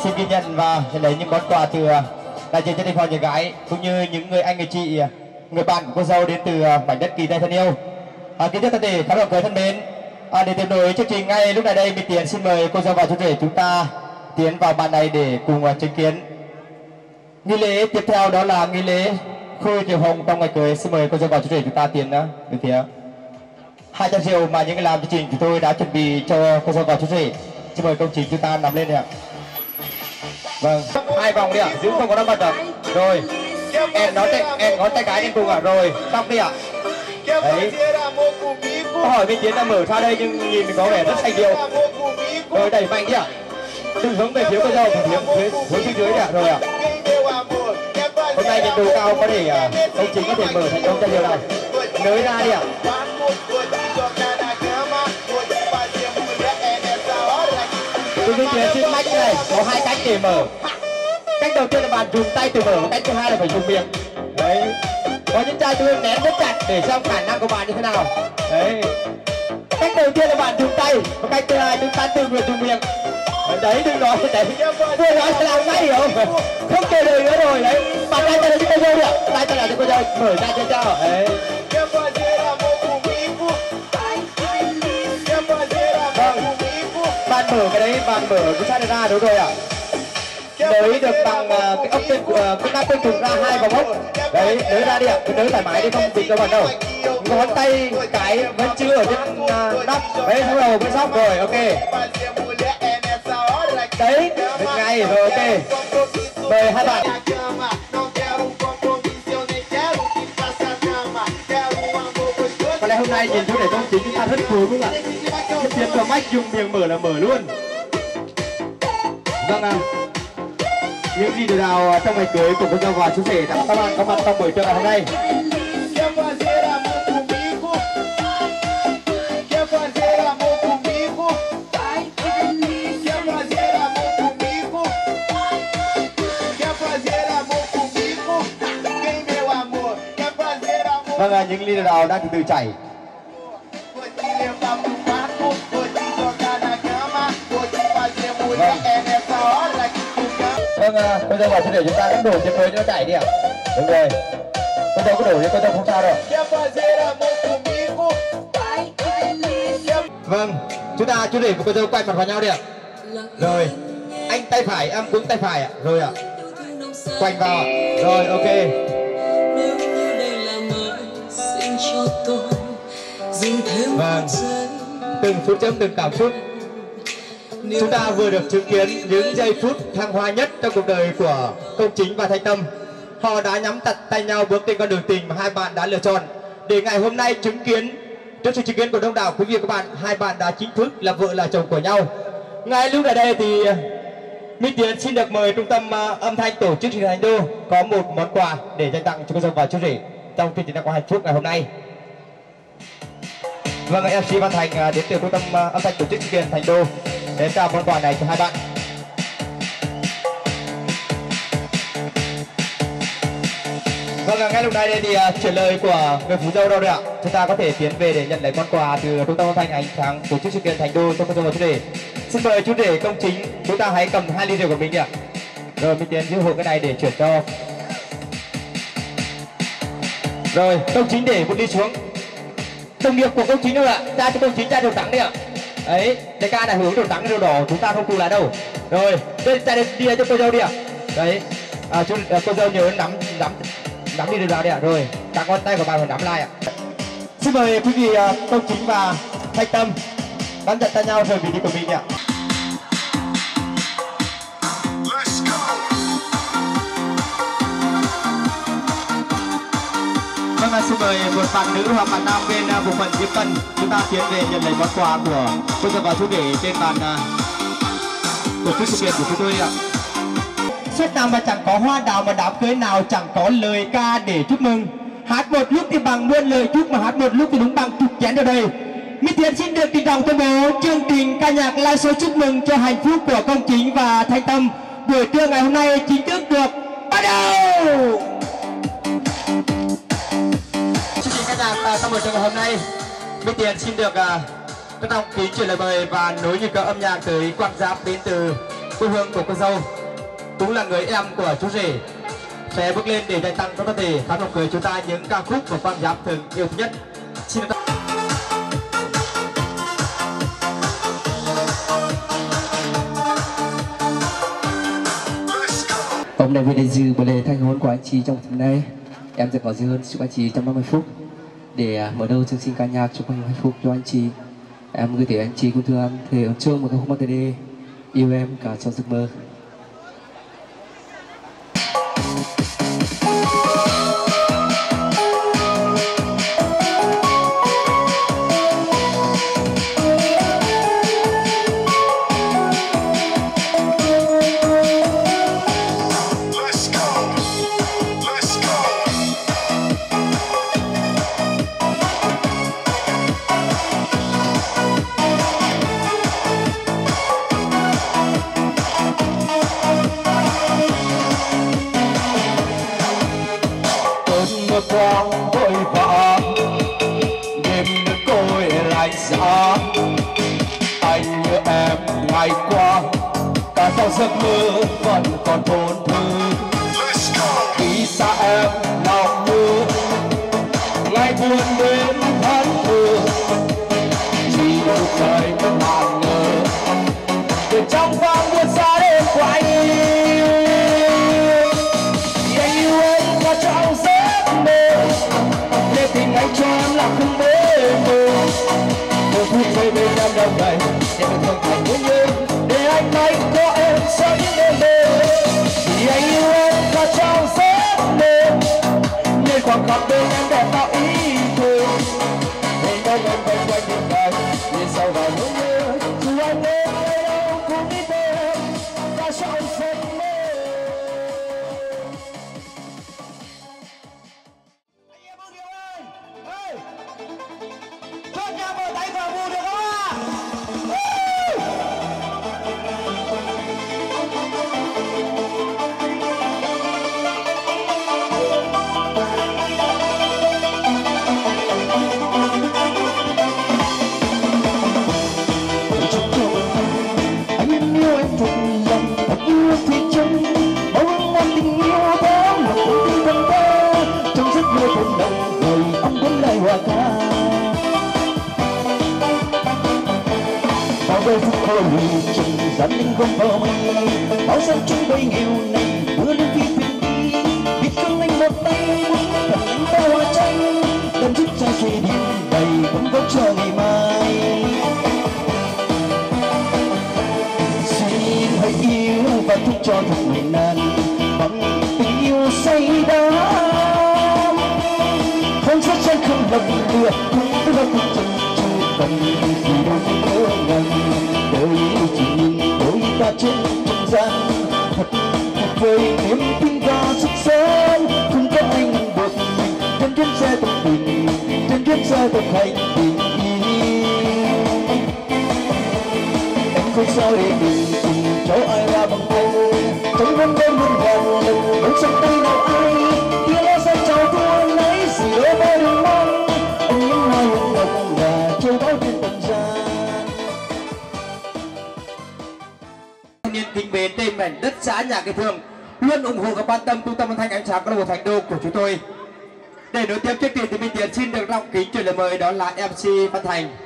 xin ghi nhận và nhận lấy những món quà từ ờ, đại diện gia đình họ nhà gái cũng như những người anh người chị ờ, người bạn của cô dâu đến từ à, mảnh đất kỳ tây thân yêu. À, kính thưa toàn thể khán giả thân mến. À, để tiếp nối chương trình ngay lúc này đây Minh Tiến xin mời cô dâu và chú rể chúng ta tiến vào bàn này để cùng à, chứng kiến. Nghi lễ tiếp theo đó là nghi lễ khơi diều hồng trong ngày cưới. Xin mời cô dâu và chú rể chúng ta tiến à, bên phía hai triệu mà những người làm chương trình chúng tôi đã chuẩn bị cho cô dâu và chú rể. Xin mời công trình chúng ta nằm lên đi ạ. Vâng hai vòng đi ạ, giữ không có nó bật được. rồi, em nói tay, em ngón tay cái lên cùng ạ. Rồi, xong đi ạ. Đấy. Câu hỏi bên tiến đã mở ra đây nhưng nhìn có vẻ rất thành điệu rồi, đẩy mạnh đi ạ. Đừng hướng về phía cô dâu phải hướng phía hướng phía dưới đi ạ. Rồi ạ. Hôm nay nhiệt độ cao có thể à, công trình có thể mở thành công cho điều này. Nới ra đi ạ. Tôi minh tiến xin mách này có hai cách để mở. Cách đầu tiên là bạn dùng tay từ mở cách thứ hai là phải dùng miệng. Đấy. Có những chai tôi nén rất chặt để xem khả năng của bạn như thế nào. Đấy. Cách đầu tiên là bạn dùng tay và cách thứ hai chúng ta tự nguyện dùng miệng. Đấy đừng nói đấy vừa nói sẽ làm ngay hiểu không? Không chờ đợi nữa rồi. Đấy. Bạn tay tay là cho ta vô được tay tay là cho cô mở ra cho cho. Đấy. Bạn mở cái đấy bạn mở cái sát ra đúng rồi ạ. Nới được bằng uh, cái ốc trên uh, cái nắp trên thùng ra hai vòng ốc. Đấy nới ra đi ạ à. nới thoải mái đi không bị cho bạn đâu. Ngón tay cái vẫn chưa ở trên uh, nắp. Đấy xong rồi vẫn sóc rồi ok. Đấy ngay rồi ok. Mời hai bạn. Nay nhìn chú để công chính chúng ta rất cuốn không ạ? Cái tiếng của mách dùng miệng mở là mở luôn. Vâng ạ. Những gì được nào trong ngày cưới của cô dâu và chú rể đã các bạn có mặt trong buổi trưa ngày hôm nay. Vâng ạ những ly đào đang từ từ chảy vâng ạ cô dâu và chú rể chúng ta đổ trên mới cho nó chảy đi ạ. Đúng rồi. Cô dâu cứ đổ đi cô dâu không sao đâu. Vâng chúng ta chú rể và cô dâu quay mặt vào nhau đi ạ. Rồi anh tay phải em cũng tay phải ạ. Rồi ạ. Quanh vào ạ. Rồi ok. Nếu như đây là mời xin cho tôi dừng thêm Vâng. từng phút chấm từng cảm xúc chúng ta vừa được chứng kiến những giây phút thăng hoa nhất trong cuộc đời của công chính và thanh tâm. Họ đã nhắm chặt tay nhau bước trên con đường tình mà hai bạn đã lựa chọn. Để ngày hôm nay chứng kiến trước sự chứng kiến của đông đảo quý vị và các bạn hai bạn đã chính thức là vợ là chồng của nhau. Ngay lúc này đây thì Minh Tiến xin được mời trung tâm ờ, âm thanh tổ chức truyền hình Thành đô có một món quà để dành tặng cho cô dâu và chú rể trong chương trình đã quang hạnh phúc ngày hôm nay. Vâng, MC Văn Thành ờ, đến từ trung tâm ờ, âm thanh tổ chức truyền Thành Đô đến trao món quà này cho hai bạn. Vâng, ngay lúc này đây thì uh, chuyển lời của người phụ dâu đâu rồi ạ? Chúng ta có thể tiến về để nhận lấy món quà từ trung tâm âm thanh ánh sáng tổ chức sự kiện Thành Đô cho cô dâu và chú. Xin mời chú rể công chính, chúng ta hãy cầm hai ly rượu của mình đi ạ. Rồi, mình tiến giữ hộ cái này để chuyển cho. Rồi, công chính để một ly xuống đồng nghiệp của công chính đâu ạ ra cho công chính ra đồ trắng đi ạ ấy đại ca là hướng đồ trắng đồ đỏ chúng ta không cùng lại đâu. Rồi đây ra đây đi cho cô dâu đi ạ. Đấy à, chú, à, cô dâu nhớ nắm nắm nắm đi được ra đi ạ. Rồi các con tay của bạn phải nắm lại ạ. Xin mời quý vị à, công chính và thanh tâm nắm chặt tay nhau rời vị trí của mình ạ. Mời một bạn nữ hoặc bạn nam bên à, bộ phận tiếp tân chúng ta tiến về nhận lấy món quà của cô giáo và chú để trên bàn tổ chức sự kiện của chúng tôi ạ. Xuất nào mà chẳng có hoa đào mà đám cưới nào chẳng có lời ca để chúc mừng. Hát một lúc thì bằng muôn lời chúc, mà hát một lúc thì đúng bằng chục chén ở đây. Mỹ Tiến xin được trịnh trọng tuyên bố chương trình ca nhạc live show chúc mừng cho hạnh phúc của công chính và thanh tâm buổi trưa ngày hôm nay chính thức được bắt đầu. Trong buổi trường ngày hôm nay Minh Tiền xin được à, trân trọng kính chuyển lời mời và nối nhịp cờ âm nhạc tới Quang Giáp đến từ quê hương của cô dâu. Cũng là người em của chú rể. Sẽ bước lên để dành tặng cho toàn thể khán phòng cười chúng ta những ca khúc của Quang Giáp thường yêu thích nhất. Xin được Hôm nay về đây dự buổi lễ thành hôn của anh chị trong hôm nay Em sẽ có dư hơn chúc anh chị trong 50 phút. Để à, mở đầu chương trình ca nhạc chúc anh hạnh phúc cho anh chị. Em gửi tới anh chị cũng thương anh Thể ơn chương một ca khúc mang tên đi Yêu em cả trong giấc mơ. Này. Em đông đầy để mình thương thành muốn nhớ để anh thấy có em sau những đêm mơ vì anh yêu em qua trong giấc mơ. Nên khoảng khắc bên em đẹp trần linh không vào mình bao giờ chúng bay nghèo này mưa lên phía bên đi. Biết không anh một tay muốn thật anh ta hoa tranh tâm giúp cho suy điên đầy vẫn vẫn chờ ngày mai. Xin hãy yêu và thức cho thật ngày nan bằng tình yêu say đắm. Không rất chân không lầm lừa không tức là không chân chưa cần gì trên nhân gian thật tuyệt vời niềm tin và sức sống không có anh một mình trên chuyến xe tập tình trên chuyến xe tập hành tình em không sao để mình cùng cháu ai ra bằng tay trong đêm đêm muôn vàn lần vẫn trong tay nào ai kia tên mảnh đất xã nhà cái thương luôn ủng hộ và quan tâm trung tâm âm thanh ánh sáng câu lạc bộ thành đô của chúng tôi. Để nối tiếp chương trình thì minh tiến xin được long kính truyền lời mời đó là mc văn thành.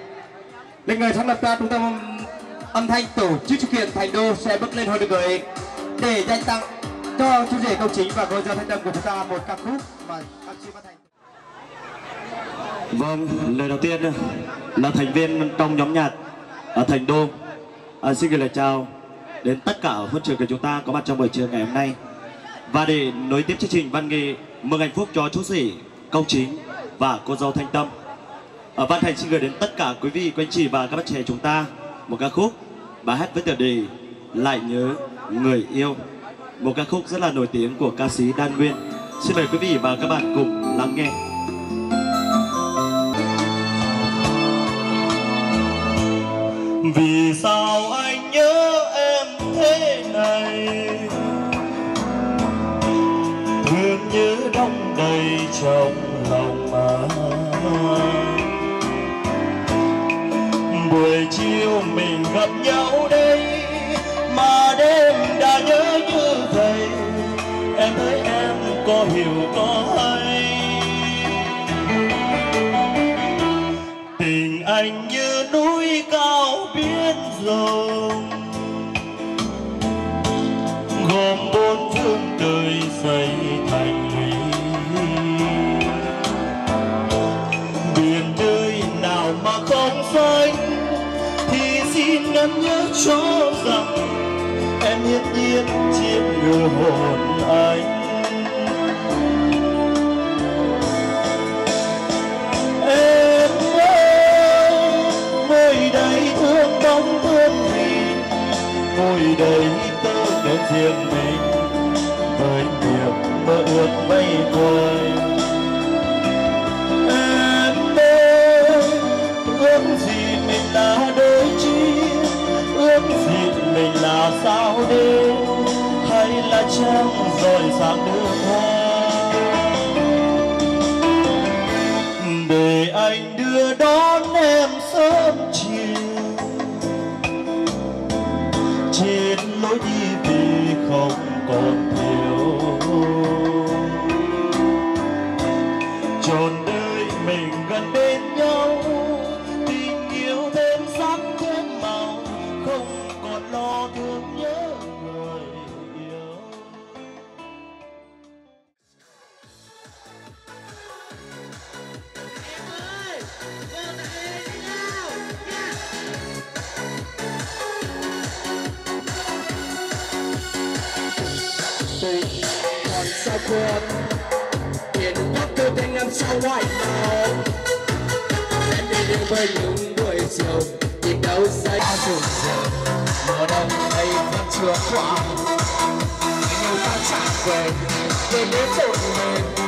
Là người sáng lập ra trung tâm âm, thanh tổ chức sự kiện thành đô sẽ bước lên hội được gửi để dành tặng cho chú rể công chính và cô dâu thanh tâm của chúng ta một ca khúc mà mc văn thành. Vâng, lời đầu tiên là thành viên trong nhóm nhạc ở Thành Đô. À, xin gửi lời chào đến tất cả huân trường của chúng ta có mặt trong buổi trường ngày hôm nay. Và để nối tiếp chương trình văn nghệ mừng hạnh phúc cho chú sĩ công chính và cô dâu Thanh Tâm. Ở Văn Thành xin gửi đến tất cả quý vị, quý anh chị và các bạn trẻ chúng ta một ca khúc bài hát với tựa đề Lại nhớ người yêu. Một ca khúc rất là nổi tiếng của ca sĩ Đan Nguyên. Xin mời quý vị và các bạn cùng lắng nghe. Trong lòng mà Buổi chiều mình gặp nhau đây, Mà đêm đã nhớ như vậy. Em thấy em có hiểu có cho rằng em yên nhiên chiếm yêu hồn anh. Em ơi môi đầy thương bóng thương vì môi đầy tơ đến riêng mình, với niềm mơ ước bay vời dê hay là trăng rồi sáng đưa ngoại màu Em đi như bên những buổi chiều Nhìn đâu xanh Bao trùm giờ Mùa đông ấy vẫn chưa qua anh yêu ta chẳng quên Quên đến trộn mình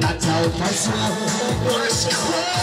That's how myself, was crying.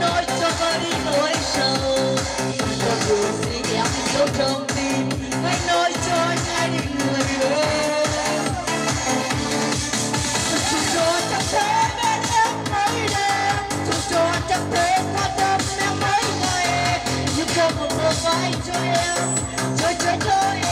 nói cho ta đi nỗi sầu cho dù gì em yêu trong tim, hãy nói cho anh ai đi người yêu. Chúc cho chắc thế em mấy đêm chúc cho chắc thế tha em mấy ngày nhưng không một mơ vai cho em chơi chơi cho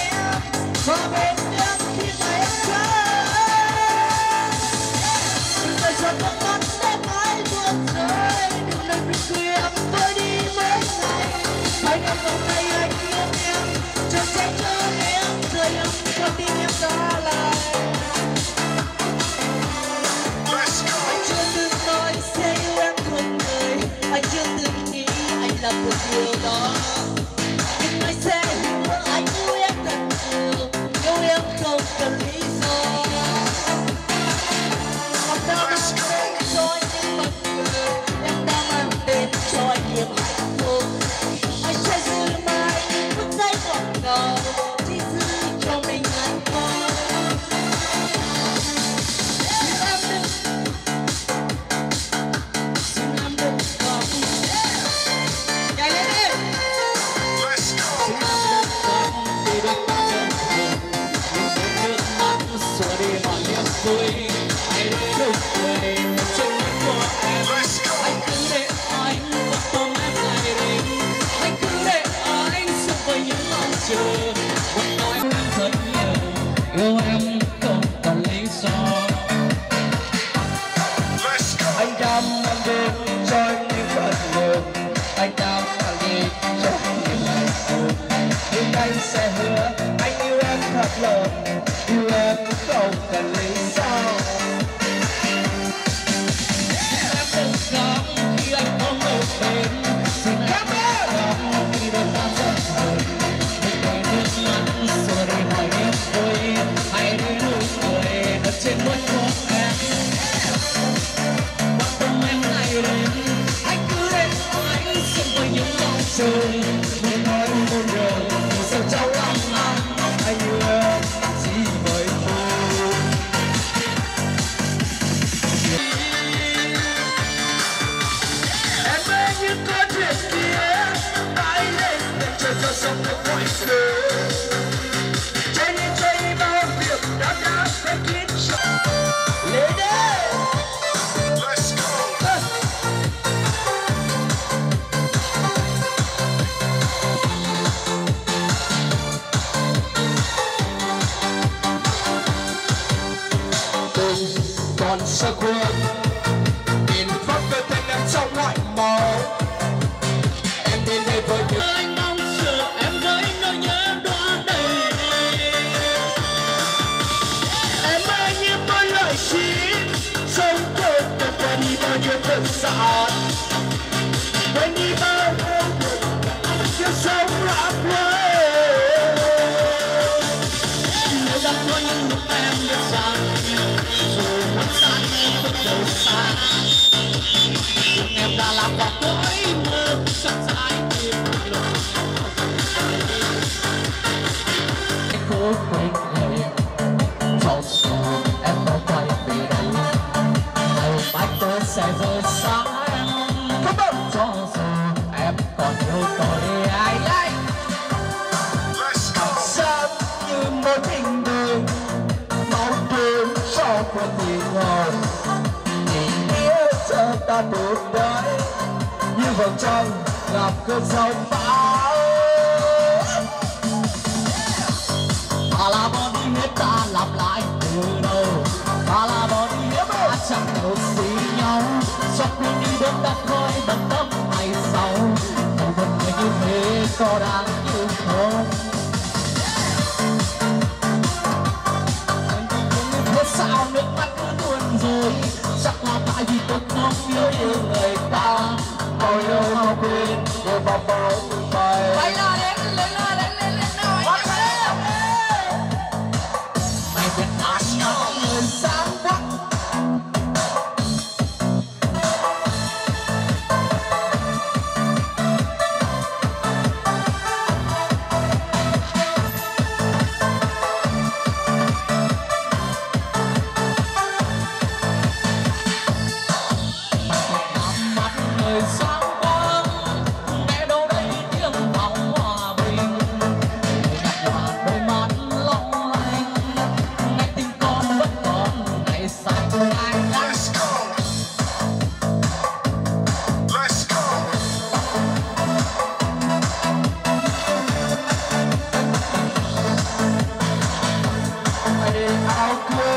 Hãy đi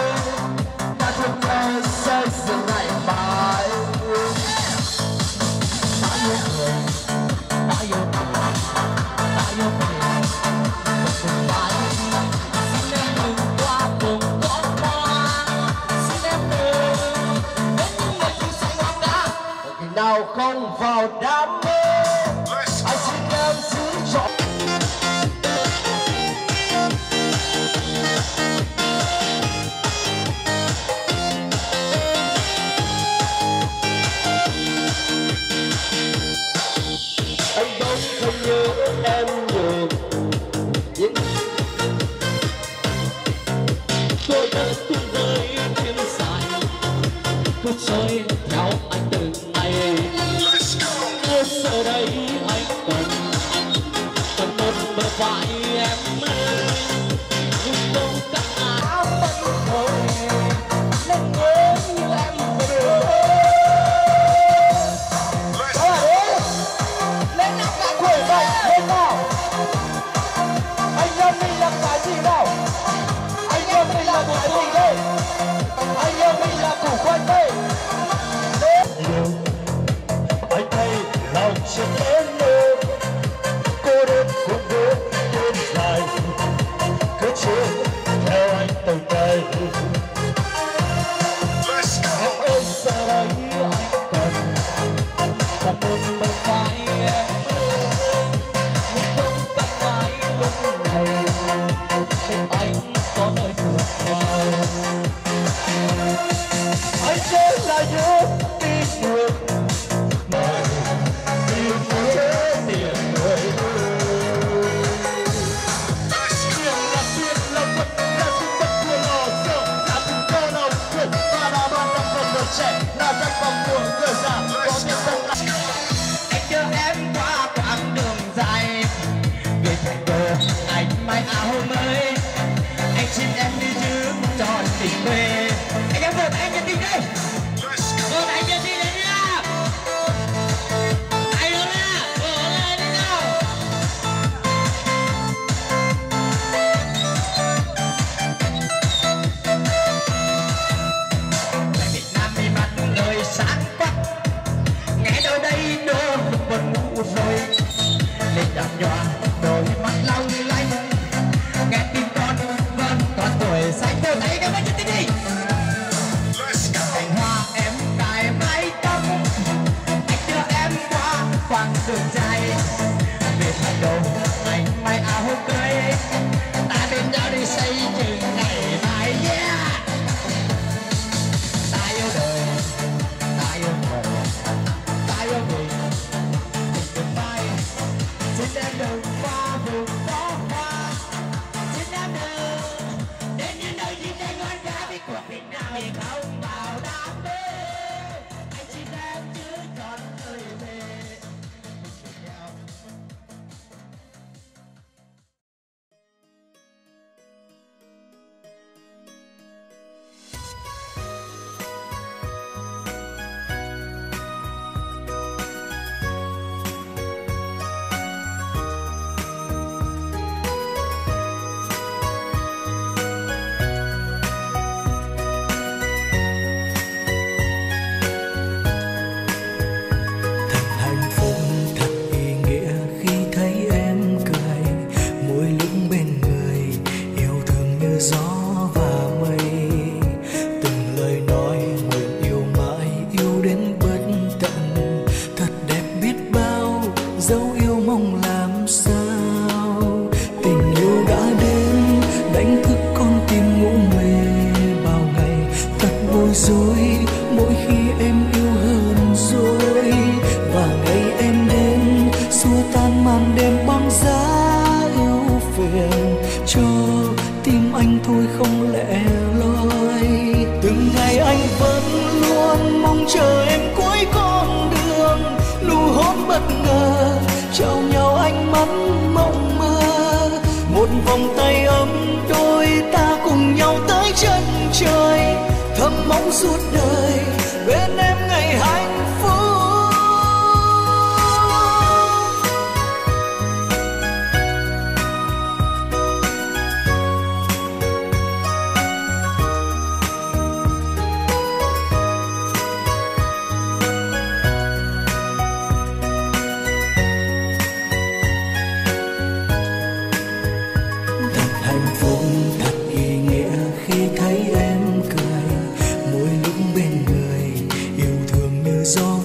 Yeah.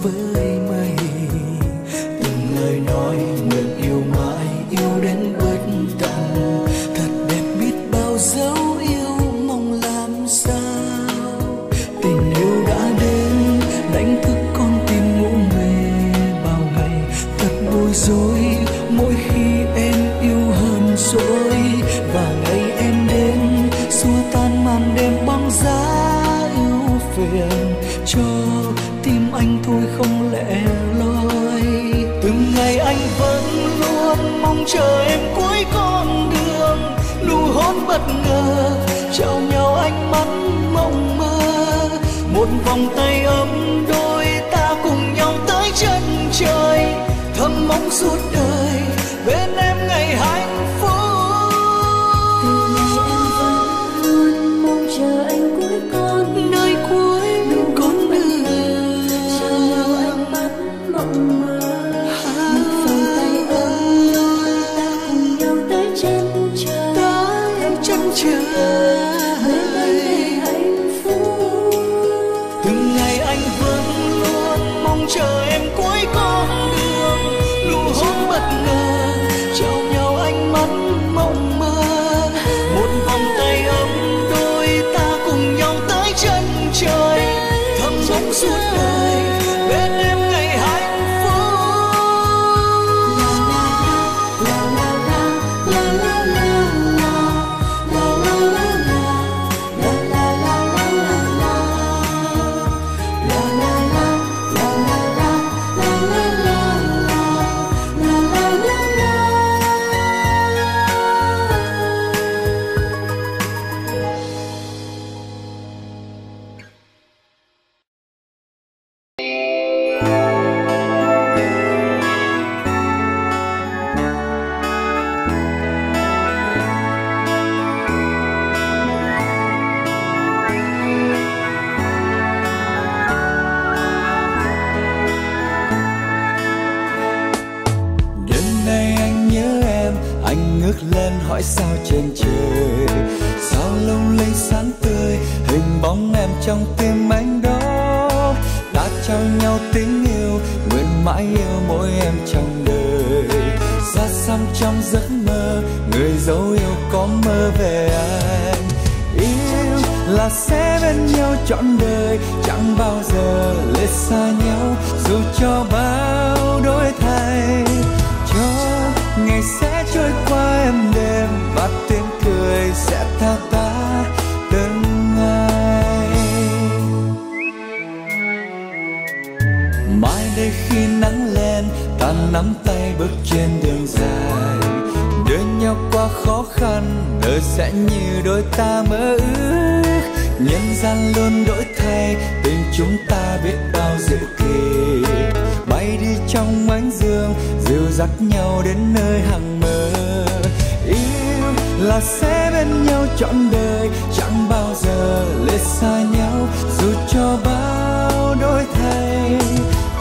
will suốt mãi bên nhau trọn đời, chẳng bao giờ lệ xa nhau. Dù cho bao đổi thay, cho ngày sẽ trôi qua em đêm và tiếng cười sẽ tha ta từng ngày. Mai đây khi nắng lên, ta nắm tay bước trên đường dài. Đưa nhau qua khó khăn, đời sẽ như đôi ta mơ ước nhân gian luôn đổi thay, tình chúng ta biết bao diệu kỳ. Bay đi trong ánh dương, dìu dắt nhau đến nơi hàng mơ. Yêu là sẽ bên nhau trọn đời, chẳng bao giờ lệ xa nhau. Dù cho bao đổi thay,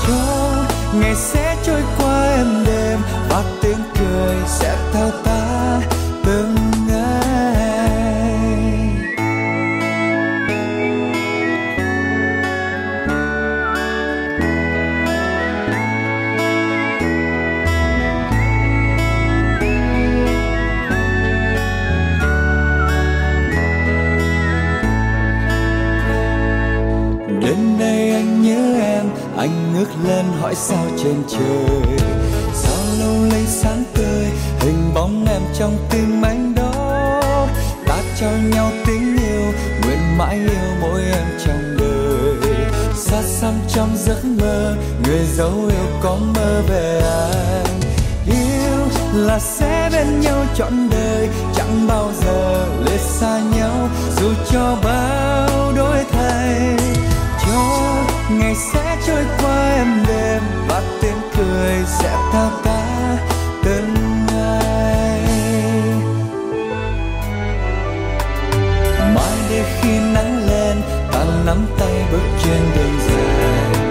cho ngày sẽ trôi qua em đêm và tiếng cười sẽ thao ta. ngước lên hỏi sao trên trời. Sao lâu lấy sáng tươi, hình bóng em trong tim anh đó. Ta cho nhau tình yêu, nguyện mãi yêu mỗi em trong đời. Xa xăm trong giấc mơ, người dấu yêu có mơ về anh. Yêu là sẽ bên nhau trọn đời, chẳng bao giờ lìa xa nhau. Dù cho bao đôi ngày sẽ trôi qua em đêm, và tiếng cười sẽ thao ta từng ngày. Mai đây khi nắng lên, ta nắm tay bước trên đường dài.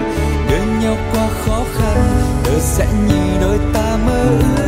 Đưa nhau qua khó khăn, đời sẽ như đôi ta mơ. ước